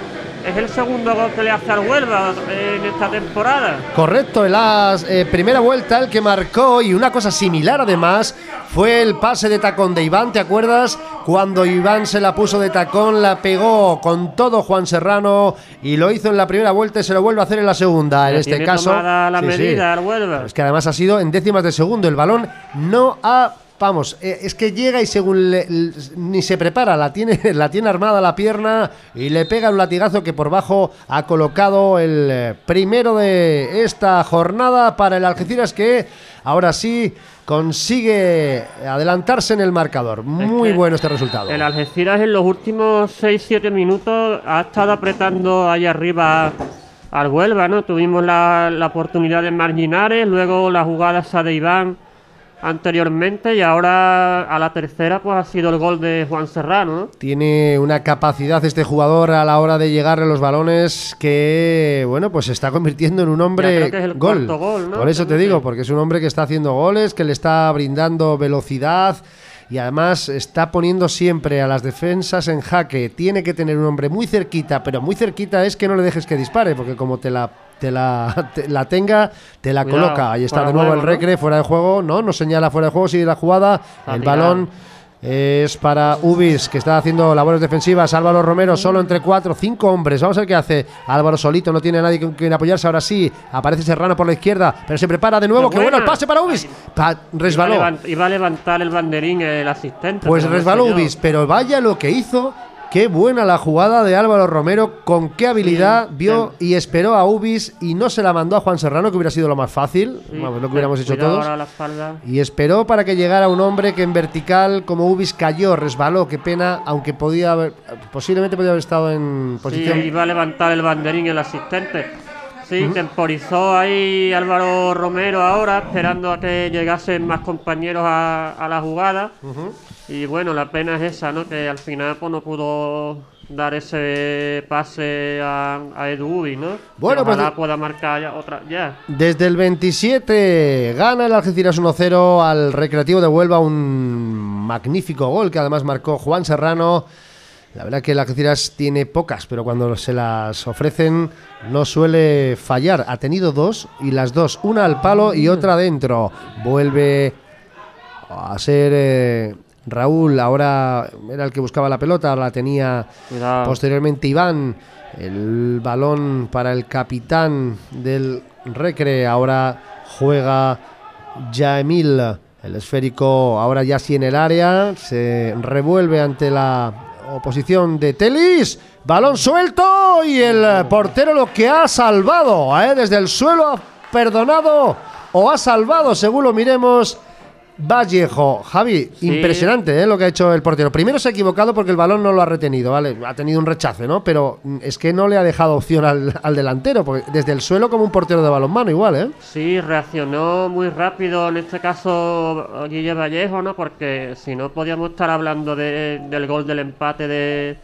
Speaker 3: es el segundo gol que le hace al Huelva en esta temporada.
Speaker 2: Correcto, en la eh, primera vuelta el que marcó y una cosa similar además fue el pase de tacón de Iván, ¿te acuerdas? Cuando Iván se la puso de tacón, la pegó con todo Juan Serrano y lo hizo en la primera vuelta y se lo vuelve a hacer en la segunda. En este caso,
Speaker 3: la
Speaker 2: sí,
Speaker 3: medida al Huelva.
Speaker 2: Es que además ha sido en décimas de segundo. El balón no ha. Vamos, eh, es que llega y según le- ni se prepara, la tiene, (laughs) la tiene armada la pierna y le pega un latigazo que por bajo ha colocado el eh, primero de esta jornada para el Algeciras que ahora sí consigue adelantarse en el marcador. Muy
Speaker 3: que
Speaker 2: bueno este resultado.
Speaker 3: El Algeciras en los últimos 6-7 minutos ha estado apretando ahí arriba al Huelva, ¿no? Tuvimos la, la oportunidad de Marginares, luego la jugada esa de Iván anteriormente y ahora a la tercera pues ha sido el gol de Juan Serrano, ¿no?
Speaker 2: Tiene una capacidad este jugador a la hora de llegarle los balones que, bueno, pues se está convirtiendo en un hombre
Speaker 3: creo que es el
Speaker 2: gol.
Speaker 3: gol, ¿no?
Speaker 2: Por eso te digo, porque es un hombre que está haciendo goles, que le está brindando velocidad y además está poniendo siempre a las defensas en jaque. Tiene que tener un hombre muy cerquita, pero muy cerquita es que no le dejes que dispare, porque como te la te la, (laughs) te la tenga, te la
Speaker 3: Cuidado,
Speaker 2: coloca. Ahí está de nuevo
Speaker 3: juego,
Speaker 2: el
Speaker 3: ¿no?
Speaker 2: recre, fuera de juego, no, no señala fuera de juego, sigue la jugada, el
Speaker 3: tirado.
Speaker 2: balón es para Ubis, que está haciendo labores defensivas. Álvaro Romero solo entre cuatro, cinco hombres. Vamos a ver qué hace. Álvaro solito, no tiene a nadie con quien apoyarse. Ahora sí, aparece Serrano por la izquierda, pero se prepara de nuevo.
Speaker 3: ¡Qué
Speaker 2: ¡Qué bueno el pase para Ubis! Pa- resbaló.
Speaker 3: Iba a, levantar el banderín el asistente.
Speaker 2: Pues resbaló. Ubis, pero vaya lo que hizo. Qué buena la jugada de Álvaro Romero, con qué habilidad
Speaker 3: Sí,
Speaker 2: vio y esperó a Ubis y no se la mandó a Juan Serrano, que hubiera sido lo más fácil,
Speaker 3: Sí,
Speaker 2: vamos, lo que hubiéramos hecho todos. Y esperó para que llegara un hombre que en vertical, como Ubis, cayó, resbaló. Qué pena, aunque podía haber, posiblemente podía haber estado en posición.
Speaker 3: Sí, iba a levantar el banderín el asistente. Sí, temporizó ahí Álvaro Romero ahora, esperando a que llegasen más compañeros a, a la jugada. Y bueno, la pena es esa, ¿no? Que al final pues, no pudo dar ese pase a, a Edu Ubi, ¿no?
Speaker 2: Bueno,
Speaker 3: Que
Speaker 2: pues
Speaker 3: ojalá
Speaker 2: de-
Speaker 3: pueda marcar ya otra. Ya.
Speaker 2: Desde el 27 gana el Algeciras 1-0 al Recreativo de Huelva, un magnífico gol que además marcó Juan Serrano. La verdad que el Algeciras tiene pocas, pero cuando se las ofrecen no suele fallar. Ha tenido dos y las dos, una al palo y otra adentro. Vuelve a ser eh, Raúl, ahora era el que buscaba la pelota, la tenía
Speaker 3: Cuidado.
Speaker 2: Posteriormente Iván, el balón para el capitán del Recre, ahora juega Yaemil, el esférico ahora ya sí en el área, se revuelve ante la oposición de Telis, balón suelto y el portero lo que ha salvado, ¿eh? desde el suelo ha perdonado o ha salvado, según lo miremos. Vallejo, Javi,
Speaker 3: Sí.
Speaker 2: impresionante ¿eh? lo que ha hecho el portero. Primero se ha equivocado porque el balón no lo ha retenido, ¿vale? Ha tenido un rechace, ¿no? Pero mm, es que no le ha dejado opción al, al delantero, porque desde el suelo como un portero de balonmano igual, ¿eh?
Speaker 3: Sí, reaccionó muy rápido en este caso Guille Vallejo, ¿no? Porque si no podíamos estar hablando de- del gol del empate de,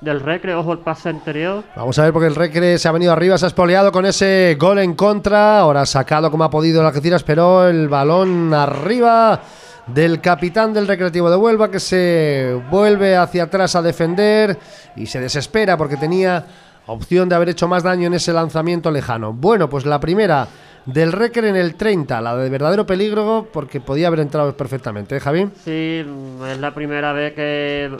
Speaker 3: del Recre, ojo el pase anterior.
Speaker 2: Vamos a ver porque el Recre se ha venido arriba, se ha espoleado con ese gol en contra, ahora sacado como ha podido el Algeciras, pero el balón arriba del capitán del Recreativo de Huelva que se vuelve hacia atrás a defender y se desespera porque tenía opción de haber hecho más daño en ese lanzamiento lejano. Bueno, pues la primera del Recker en el 30, la de verdadero peligro porque podía haber entrado perfectamente, ¿eh, Javi?
Speaker 3: Sí, es la primera vez que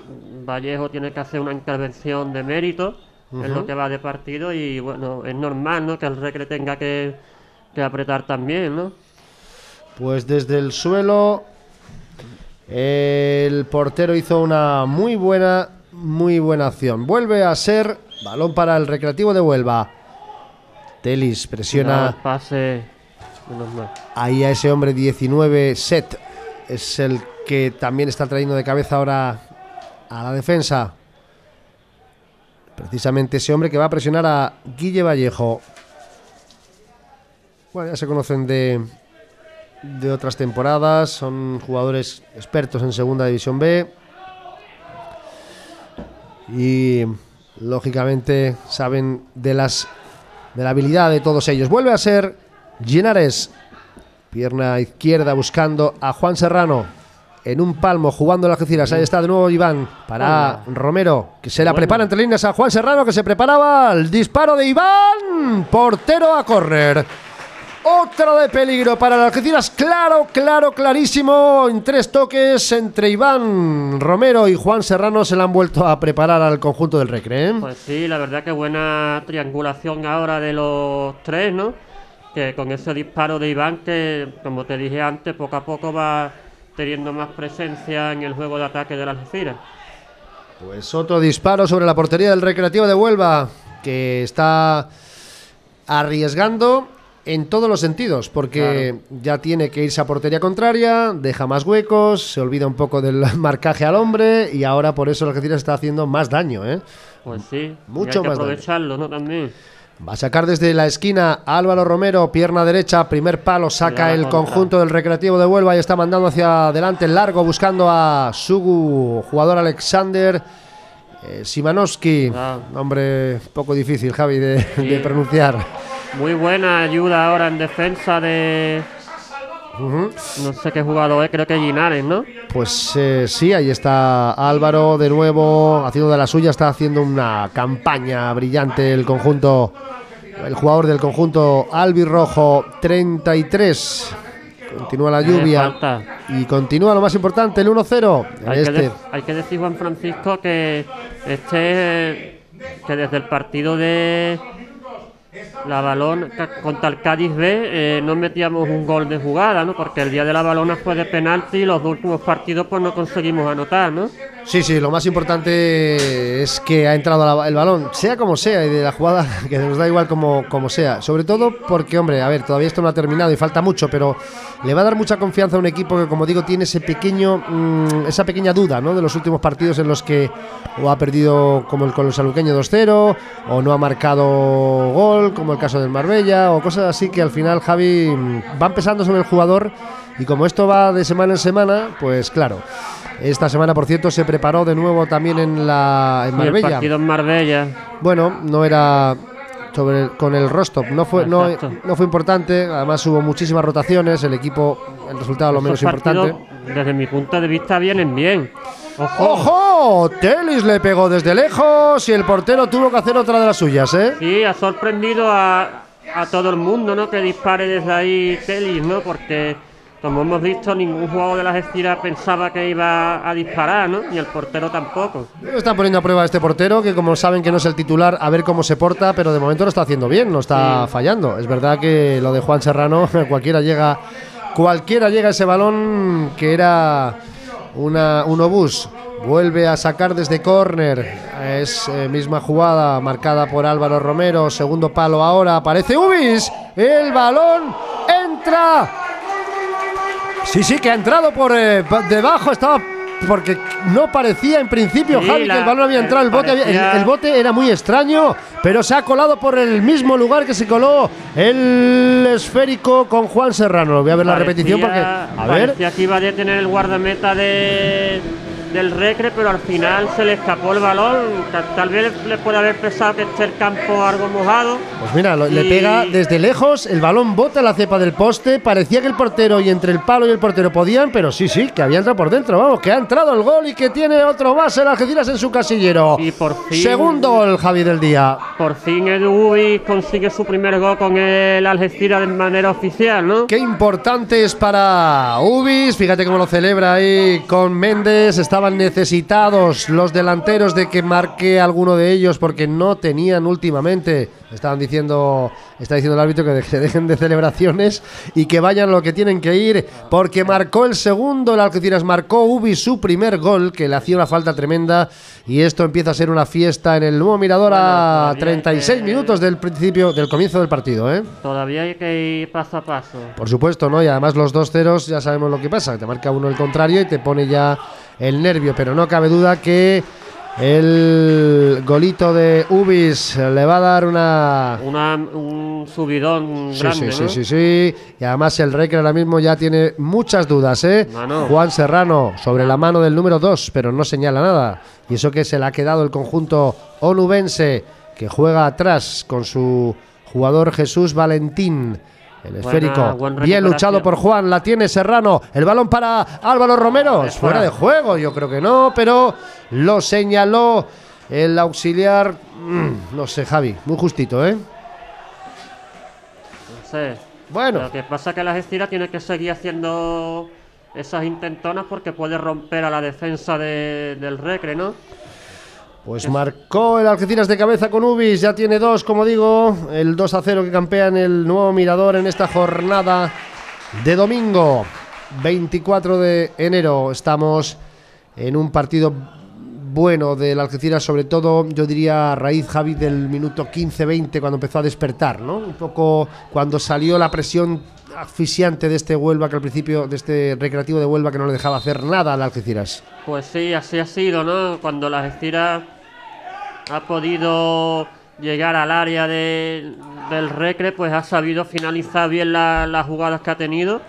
Speaker 3: Vallejo tiene que hacer una intervención de mérito en lo que va de partido y bueno, es normal ¿no? que el Recre tenga que, que apretar también, ¿no?
Speaker 2: Pues desde el suelo el portero hizo una muy buena, muy buena acción. Vuelve a ser balón para el Recreativo de Huelva. Telis presiona
Speaker 3: pase.
Speaker 2: ahí a ese hombre 19 set. Es el que también está trayendo de cabeza ahora a la defensa. Precisamente ese hombre que va a presionar a Guille Vallejo. Bueno, ya se conocen de, de otras temporadas, son jugadores expertos en Segunda División B. Y lógicamente saben de las de la habilidad de todos ellos. Vuelve a ser Ginares, pierna izquierda buscando a Juan Serrano en un palmo jugando las Algeciras. Ahí está de nuevo Iván para Romero, que se la prepara entre líneas a Juan Serrano, que se preparaba el disparo de Iván. Portero a correr. Otra de peligro para las Algeciras. Claro, claro, clarísimo. En tres toques entre Iván Romero y Juan Serrano se la han vuelto a preparar al conjunto del Recre. ¿eh?
Speaker 3: Pues sí, la verdad que buena triangulación ahora de los tres, ¿no? Que con ese disparo de Iván, que como te dije antes, poco a poco va teniendo más presencia en el juego de ataque de las Algeciras.
Speaker 2: Pues otro disparo sobre la portería del Recreativo de Huelva, que está arriesgando en todos los sentidos, porque ya tiene que irse a portería contraria, deja más huecos, se olvida un poco del (laughs) marcaje al hombre y ahora por eso el Algeciras está haciendo más daño, ¿eh?
Speaker 3: Pues sí,
Speaker 2: mucho
Speaker 3: hay que
Speaker 2: más
Speaker 3: aprovecharlo, ¿no? También.
Speaker 2: Va a sacar desde la esquina Álvaro Romero, pierna derecha, primer palo, saca el conjunto del Recreativo de Huelva y está mandando hacia adelante el largo, buscando a Sugu, jugador Alexander eh, Simanowski, nombre poco difícil, Javi, de pronunciar.
Speaker 3: Muy buena ayuda ahora en defensa de. No sé qué jugador es, creo que Ginares, ¿no?
Speaker 2: Pues eh, sí, ahí está Álvaro de nuevo haciendo de la suya, está haciendo una campaña brillante el conjunto, el jugador del conjunto albirrojo 33. Continúa la lluvia y continúa lo más importante, el 1-0.
Speaker 3: Hay, este. hay que decir, Juan Francisco, que este que desde el partido de la balón contra el Cádiz B eh, no metíamos un gol de jugada, ¿no? Porque el día de la balona fue de penalti y los dos últimos partidos pues no conseguimos anotar, ¿no?
Speaker 2: Sí, sí, lo más importante es que ha entrado el balón, sea como sea, y de la jugada (laughs) que nos da igual como, como sea. Sobre todo porque, hombre, a ver, todavía esto no ha terminado y falta mucho, pero le va a dar mucha confianza a un equipo que, como digo, tiene ese pequeño, mm, esa pequeña duda, ¿no? De los últimos partidos en los que o ha perdido como el con el saluqueño 2-0, o no ha marcado gol, como el caso del Marbella, o cosas así que al final Javi mm, va empezando sobre el jugador y como esto va de semana en semana, pues claro. Esta semana, por cierto, se preparó de nuevo también en la en Marbella. el
Speaker 3: partido en Marbella.
Speaker 2: Bueno, no era sobre con el Rostov, no fue no, no, fue importante, además hubo muchísimas rotaciones, el equipo el resultado lo menos importante.
Speaker 3: Desde mi punto de vista vienen bien.
Speaker 2: ¡Ojo! ¡Ojo! Telis le pegó desde lejos y el portero tuvo que hacer otra de las suyas, ¿eh?
Speaker 3: Sí, ha sorprendido a, a todo el mundo, ¿no? Que dispare desde ahí Telis, ¿no? Porque como hemos visto, ningún jugador de las estiras pensaba que iba a disparar, ¿no? Ni el portero tampoco.
Speaker 2: Está poniendo a prueba este portero, que como saben que no es el titular, a ver cómo se porta, pero de momento lo está haciendo bien, no está fallando. Es verdad que lo de Juan Serrano, (laughs) cualquiera llega, cualquiera llega a ese balón que era una, un obús. Vuelve a sacar desde córner. Es eh, misma jugada marcada por Álvaro Romero. Segundo palo ahora. Aparece Ubis. El balón entra Sí, sí, que ha entrado por eh, debajo, estaba porque no parecía en principio, Javi, que el balón había entrado. El bote, el, bote, era muy extraño, pero se ha colado por el mismo lugar que se coló el esférico con Juan Serrano. Voy a ver la repetición porque. A ver.
Speaker 3: aquí iba a detener el guardameta de del Recre, pero al final se le escapó el balón. Tal vez le puede haber pesado que esté el campo algo mojado.
Speaker 2: Pues mira, le pega desde lejos, el balón bota la cepa del poste. Parecía que el portero y entre el palo y el portero podían, pero sí, sí, que había entrado por dentro. Vamos, que ha entrado el gol y que tiene otro más el Algeciras en su casillero.
Speaker 3: Y por fin.
Speaker 2: Segundo el Javi del día.
Speaker 3: por fin el Ubis consigue su primer gol con el Algeciras de manera oficial, ¿no?
Speaker 2: Qué importante es para Ubis. Fíjate cómo lo celebra ahí con Méndez. Estaban necesitados los delanteros de que marque alguno de ellos porque no tenían últimamente. Estaban diciendo, está diciendo el árbitro que se dejen de celebraciones y que vayan lo que tienen que ir porque marcó el segundo. El Algeciras marcó Ubis su primer gol que le hacía una falta tremenda y esto empieza a ser una fiesta en el nuevo Mirador a 36 minutos del principio, del comienzo del partido, ¿eh?
Speaker 3: Todavía hay que ir paso a paso.
Speaker 2: Por supuesto, ¿no? Y además los dos ceros ya sabemos lo que pasa, te marca uno el contrario y te pone ya el nervio, pero no cabe duda que el golito de Ubis le va a dar una...
Speaker 3: un subidón
Speaker 2: sí,
Speaker 3: grande,
Speaker 2: sí,
Speaker 3: ¿no?
Speaker 2: sí, sí, sí. Y además el Rey que ahora mismo ya tiene muchas dudas, ¿eh?
Speaker 3: Mano.
Speaker 2: Juan Serrano sobre la mano del número 2, pero no señala nada. Y eso que se le ha quedado el conjunto onubense, que juega atrás con su jugador Jesús Valentín. El
Speaker 3: Buena-
Speaker 2: esférico. Bien luchado por Juan. La tiene Serrano. El balón para Álvaro Romero.
Speaker 3: Es
Speaker 2: Fuera de juego. Yo creo que no, pero lo señaló el auxiliar. mm, No sé, Javi. Muy justito, ¿eh?
Speaker 3: No sé.
Speaker 2: Bueno.
Speaker 3: Lo que pasa es que la Algeciras tiene que seguir haciendo esas intentonas porque puede romper a la defensa de- del Recre, ¿no?
Speaker 2: Pues marcó el Algeciras de cabeza con Ubis, ya tiene dos, como digo, el 2 a 0 que campea en el nuevo Mirador en esta jornada de domingo, 24 de enero. Estamos en un partido bueno del Algeciras, sobre todo, yo diría, a raíz, Javi, del minuto 15-20, cuando empezó a despertar, ¿no? Un poco cuando salió la presión asfixiante de este Huelva, que al principio, de este recreativo de Huelva, que no le dejaba hacer nada al Algeciras.
Speaker 3: Pues sí, así ha sido, ¿no? Cuando la Algeciras ha podido llegar al área de- del Recre, pues ha sabido finalizar bien la- las jugadas que ha tenido.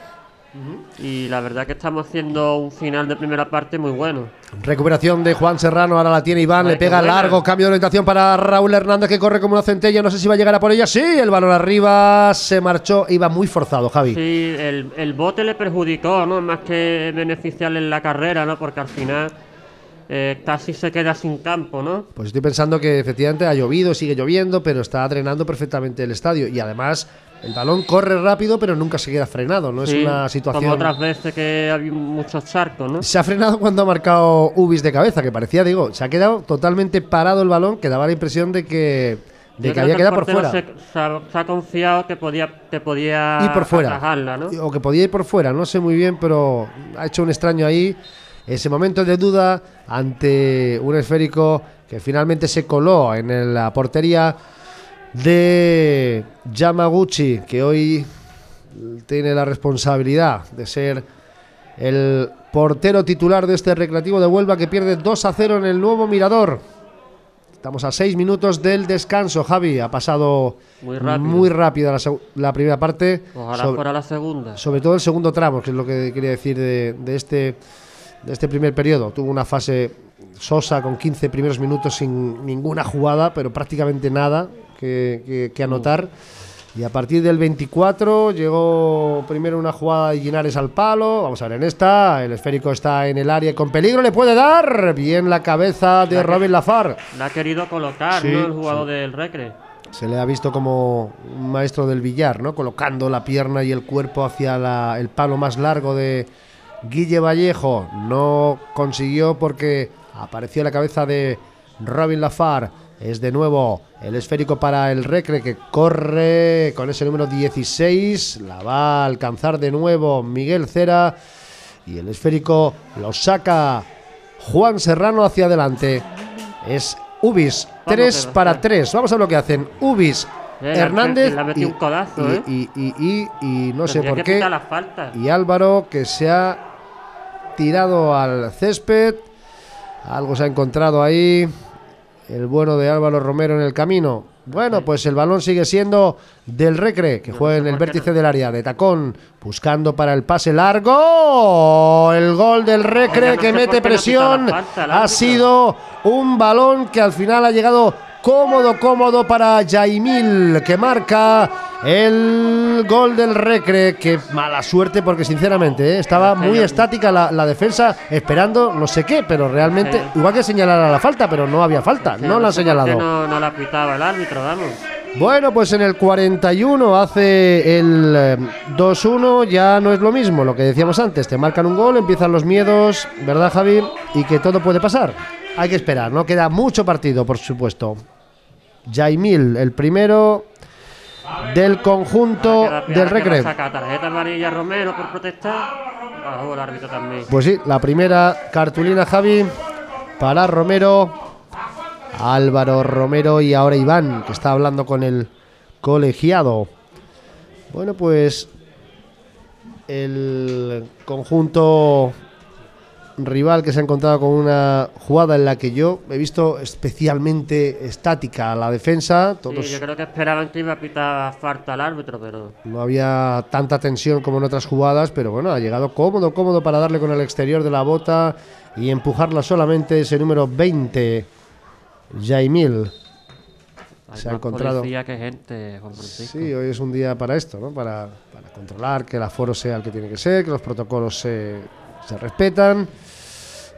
Speaker 3: Y la verdad que estamos haciendo un final de primera parte muy bueno.
Speaker 2: Recuperación de Juan Serrano, ahora la tiene Iván,
Speaker 3: Ay,
Speaker 2: le pega largo, cambio de orientación para Raúl Hernández que corre como una centella, no sé si va a llegar a por ella, sí, el balón arriba, se marchó, iba muy forzado, Javi.
Speaker 3: Sí, el, el bote le perjudicó, ¿no? Más que beneficiarle en la carrera, ¿no? Porque al final eh, casi se queda sin campo, ¿no?
Speaker 2: Pues estoy pensando que efectivamente ha llovido, sigue lloviendo, pero está drenando perfectamente el estadio y además el balón corre rápido, pero nunca se queda frenado, no es
Speaker 3: Sí,
Speaker 2: una situación...
Speaker 3: Como otras veces que había muchos charcos, ¿no?
Speaker 2: Se ha frenado cuando ha marcado Ubis de cabeza, que parecía, digo, se ha quedado totalmente parado el balón, que daba la impresión de que, de
Speaker 3: Yo
Speaker 2: que había
Speaker 3: el
Speaker 2: quedado por fuera.
Speaker 3: Se, se ha, se ha confiado que podía, que podía
Speaker 2: y por fuera.
Speaker 3: atajarla, ¿no?
Speaker 2: O que podía ir por fuera, no sé muy bien, pero ha hecho un extraño ahí. Ese momento de duda ante un esférico que finalmente se coló en la portería de Yamaguchi, que hoy tiene la responsabilidad de ser el portero titular de este recreativo de Huelva que pierde 2 a 0 en el nuevo Mirador. Estamos a 6 minutos del descanso, Javi. Ha pasado
Speaker 3: Muy rápido.
Speaker 2: muy rápida la, primera parte.
Speaker 3: Ojalá
Speaker 2: sobre,
Speaker 3: fuera la segunda.
Speaker 2: sobre todo el segundo tramo, que es lo que quería decir de, de este, de este primer periodo. Tuvo una fase sosa con 15 primeros minutos sin ninguna jugada, pero prácticamente nada que, que- que anotar. Y a partir del 24 llegó primero una jugada de Linares al palo. Vamos a ver en esta. El esférico está en el área y con peligro. Le puede dar. Bien la cabeza de
Speaker 3: La
Speaker 2: Robin Lafar.
Speaker 3: La ha querido colocar,
Speaker 2: Sí,
Speaker 3: ¿no? El jugador del Recre.
Speaker 2: Se le ha visto como un maestro del billar, ¿no? Colocando la pierna y el cuerpo hacia la- el palo más largo de Guille Vallejo. No consiguió porque apareció la cabeza de Robin Lafar. Es de nuevo el esférico para el Recre que corre con ese número 16. La va a alcanzar de nuevo Miguel Cera. Y el esférico lo saca Juan Serrano hacia adelante. Es Ubis,
Speaker 3: Vamos,
Speaker 2: 3
Speaker 3: que
Speaker 2: para
Speaker 3: va.
Speaker 2: 3. Vamos a ver lo que hacen. Ubis, Hernández y, no sé por qué. Y Álvaro que se ha tirado al césped. Algo se ha encontrado ahí. El bueno de Álvaro Romero en el camino. Bueno, pues el balón sigue siendo del Recre, que juega en el vértice del área, de tacón, buscando para el pase largo. El gol del Recre que mete presión. Ha sido un balón que al final ha llegado cómodo, cómodo para Jaimil, que marca El gol del Recre, que mala suerte porque sinceramente ¿eh? estaba muy estática la, defensa esperando no sé qué, pero realmente igual que señalar la falta, pero no había falta, no la han señalado.
Speaker 3: No, no la pitaba el árbitro, vamos.
Speaker 2: Bueno, pues en el 41 hace el 2-1, eh, ya no es lo mismo, lo que decíamos antes, te marcan un gol, empiezan los miedos, ¿verdad Javi? Y que todo puede pasar. Hay que esperar, no queda mucho partido, por supuesto. Jaimil, el primero del conjunto del Recre.
Speaker 3: tarjeta amarilla Romero por protestar. el árbitro también.
Speaker 2: Pues sí, la primera cartulina Javi para Romero. Álvaro Romero y ahora Iván, que está hablando con el colegiado. Bueno, pues el conjunto rival que se ha encontrado con una jugada en la que yo he visto especialmente estática la defensa. Todos
Speaker 3: yo creo que esperaban que iba a pitar falta al árbitro, pero.
Speaker 2: No había tanta tensión como en otras jugadas, pero bueno, ha llegado cómodo, cómodo para darle con el exterior de la bota y empujarla solamente ese número 20, Jaimil.
Speaker 3: se ha encontrado. Que gente,
Speaker 2: Sí, hoy es un día para esto, ¿no? Para, para, controlar que el aforo sea el que tiene que ser, que los protocolos se, se respetan.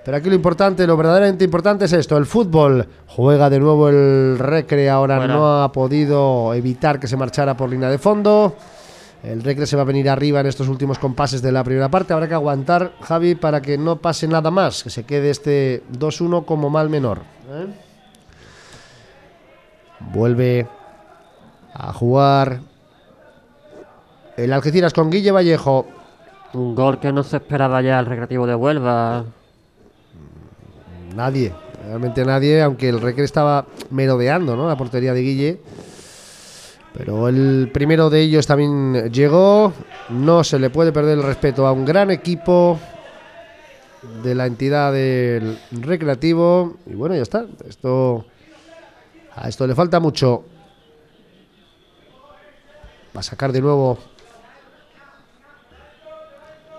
Speaker 2: Pero aquí lo importante, lo verdaderamente importante es esto, el fútbol. Juega de nuevo el Recre, ahora no ha podido evitar que se marchara por línea de fondo. El Recre se va a venir arriba en estos últimos compases de la primera parte. Habrá que aguantar, Javi, para que no pase nada más, que se quede este 2-1 como mal menor. ¿eh? Vuelve a jugar el Algeciras con Guille Vallejo.
Speaker 3: Un gol que no se esperaba ya el Recreativo de Huelva.
Speaker 2: Nadie, realmente nadie, aunque el Recre estaba merodeando ¿no? la portería de Guille. Pero el primero de ellos también llegó. No se le puede perder el respeto a un gran equipo de la entidad del recreativo. Y bueno, ya está. Esto a esto le falta mucho. Va a sacar de nuevo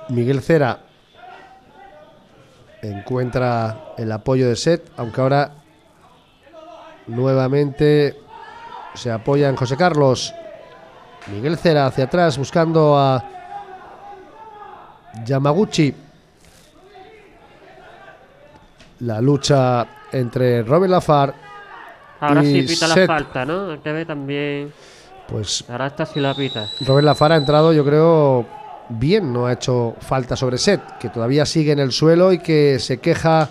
Speaker 2: Miguel Cera encuentra el apoyo de Set, aunque ahora nuevamente se apoya en José Carlos. Miguel Cera hacia atrás buscando a Yamaguchi. La lucha entre Robin Lafar
Speaker 3: Ahora sí pita la falta, ¿no? Que ve también.
Speaker 2: Pues.
Speaker 3: Ahora está sí la pita.
Speaker 2: Robin Lafar ha entrado, yo creo, bien, no ha hecho falta sobre Set, que todavía sigue en el suelo y que se queja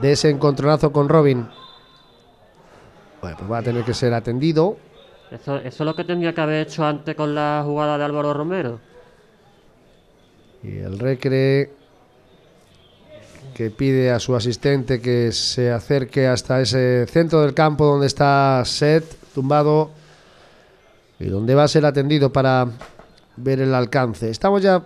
Speaker 2: de ese encontronazo con Robin. Bueno, pues va a tener que ser atendido.
Speaker 3: Eso, eso es lo que tendría que haber hecho antes con la jugada de Álvaro Romero.
Speaker 2: Y el Recre que pide a su asistente que se acerque hasta ese centro del campo donde está Set tumbado y donde va a ser atendido para ver el alcance. Estamos ya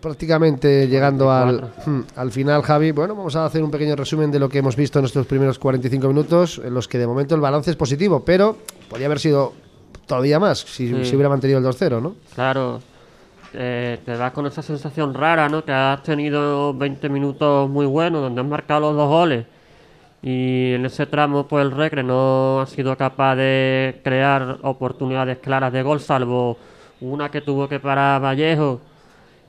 Speaker 2: prácticamente llegando al, hmm, al, final, Javi. Bueno, vamos a hacer un pequeño resumen de lo que hemos visto en estos primeros 45 minutos, en los que de momento el balance es positivo, pero podría haber sido todavía más si, hubiera mantenido el 2-0, ¿no?
Speaker 3: Claro. Eh, te vas con esa sensación rara, ¿no? Que has tenido 20 minutos muy buenos, donde has marcado los dos goles. Y en ese tramo, pues el Recre no ha sido capaz de crear oportunidades claras de gol, salvo una que tuvo que parar Vallejo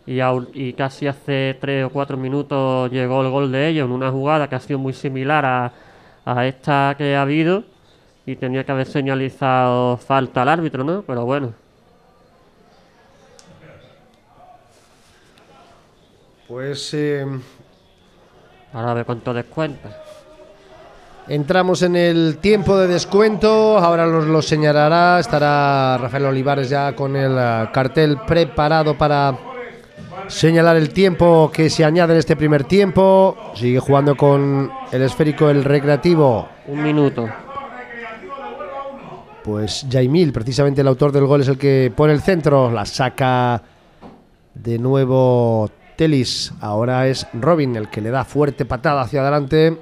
Speaker 3: y, y casi hace tres o cuatro minutos llegó el gol de ellos en una jugada que ha sido muy similar a, a esta que ha habido y tenía que haber señalizado falta al árbitro, ¿no? Pero bueno.
Speaker 2: Pues... Eh...
Speaker 3: Ahora ve cuánto descuenta.
Speaker 2: Entramos en el tiempo de descuento, ahora los lo señalará, estará Rafael Olivares ya con el eh, cartel preparado para señalar el tiempo que se añade en este primer tiempo. Sigue jugando con el esférico el recreativo.
Speaker 3: Un minuto.
Speaker 2: Pues Jaimil, precisamente el autor del gol, es el que pone el centro, la saca de nuevo Telis. Ahora es Robin el que le da fuerte patada hacia adelante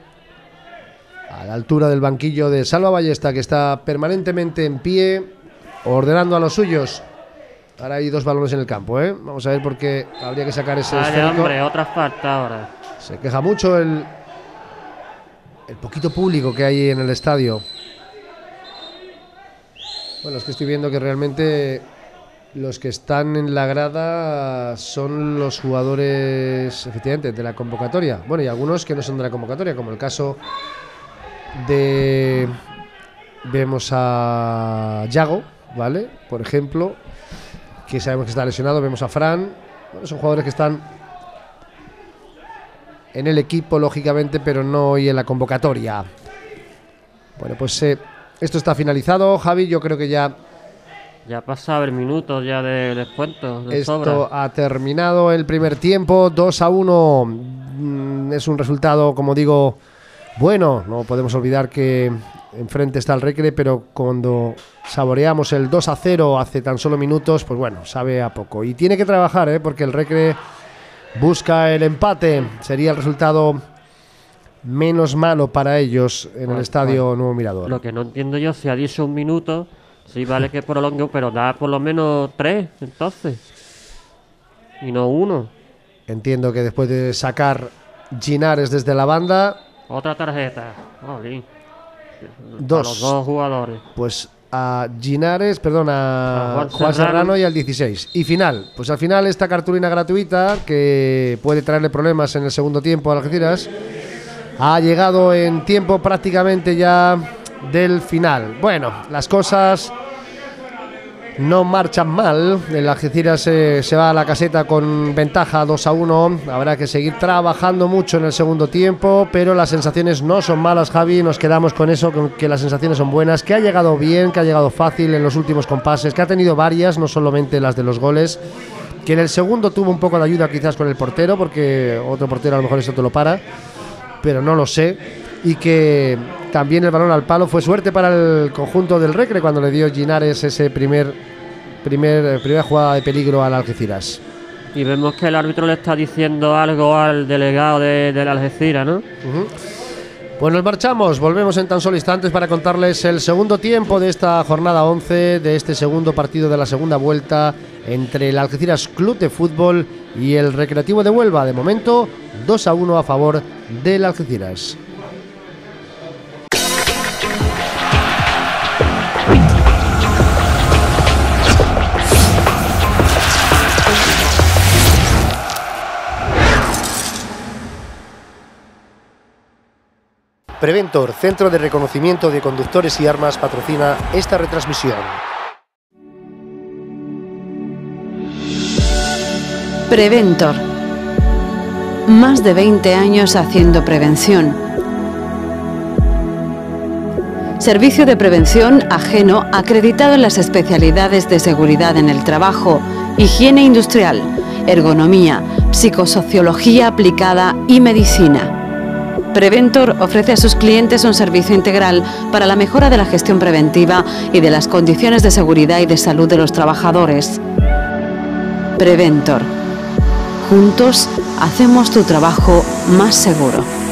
Speaker 2: a la altura del banquillo de Salva Ballesta, que está permanentemente en pie, ordenando a los suyos. Ahora hay dos balones en el campo, ¿eh? Vamos a ver por qué habría que sacar ese
Speaker 3: Vale, hombre, otra falta ahora.
Speaker 2: Se queja mucho el, el poquito público que hay en el estadio. Bueno, es que estoy viendo que realmente Los que están en la grada son los jugadores, efectivamente, de la convocatoria. Bueno, y algunos que no son de la convocatoria, como el caso de. Vemos a Yago, ¿vale? Por ejemplo, que sabemos que está lesionado. Vemos a Fran. son jugadores que están en el equipo, lógicamente, pero no hoy en la convocatoria. Bueno, pues eh, esto está finalizado, Javi. Yo creo que ya.
Speaker 3: Ya pasa a ver minutos ya de descuento.
Speaker 2: esto ha terminado el primer tiempo, 2 a 1. Mm, es un resultado, como digo, bueno. No podemos olvidar que enfrente está el Recre, pero cuando saboreamos el 2 a 0 hace tan solo minutos, pues bueno, sabe a poco. Y tiene que trabajar, ¿eh? porque el Recre busca el empate. Sería el resultado menos malo para ellos en el estadio Nuevo Mirador.
Speaker 3: Lo que no entiendo yo, si ha dicho un minuto, sí vale que prolongue, pero da por lo menos tres, entonces. Y no uno.
Speaker 2: Entiendo que después de sacar Ginares desde la banda.
Speaker 3: Otra tarjeta.
Speaker 2: dos.
Speaker 3: los dos jugadores.
Speaker 2: Pues a Ginares, perdón, a, Juan, Serrano. y al 16. Y final, pues al final esta cartulina gratuita que puede traerle problemas en el segundo tiempo a Algeciras ha llegado en tiempo prácticamente ya del final. Bueno, las cosas no marchan mal. El Algeciras se, se, va a la caseta con ventaja 2 a 1. Habrá que seguir trabajando mucho en el segundo tiempo, pero las sensaciones no son malas, Javi. Nos quedamos con eso, que las sensaciones son buenas, que ha llegado bien, que ha llegado fácil en los últimos compases, que ha tenido varias, no solamente las de los goles. Que en el segundo tuvo un poco de ayuda quizás con el portero, porque otro portero a lo mejor eso te lo para, pero no lo sé. Y que también el balón al palo fue suerte para el conjunto del Recre cuando le dio Ginares ese primer, primer eh, primera jugada de peligro al Algeciras.
Speaker 3: Y vemos que el árbitro le está diciendo algo al delegado de, del Algeciras, ¿no?
Speaker 2: Pues nos marchamos, volvemos en tan solo instantes para contarles el segundo tiempo de esta jornada 11, de este segundo partido de la segunda vuelta entre el Algeciras Club de Fútbol y el Recreativo de Huelva. De momento, 2 a 1 a favor del Algeciras. Preventor, Centro de Reconocimiento de Conductores y Armas, patrocina esta retransmisión.
Speaker 1: Preventor. Más de 20 años haciendo prevención. Servicio de prevención ajeno acreditado en las especialidades de seguridad en el trabajo, higiene industrial, ergonomía, psicosociología aplicada y medicina. Preventor ofrece a sus clientes un servicio integral para la mejora de la gestión preventiva y de las condiciones de seguridad y de salud de los trabajadores. Preventor. Juntos hacemos tu trabajo más seguro.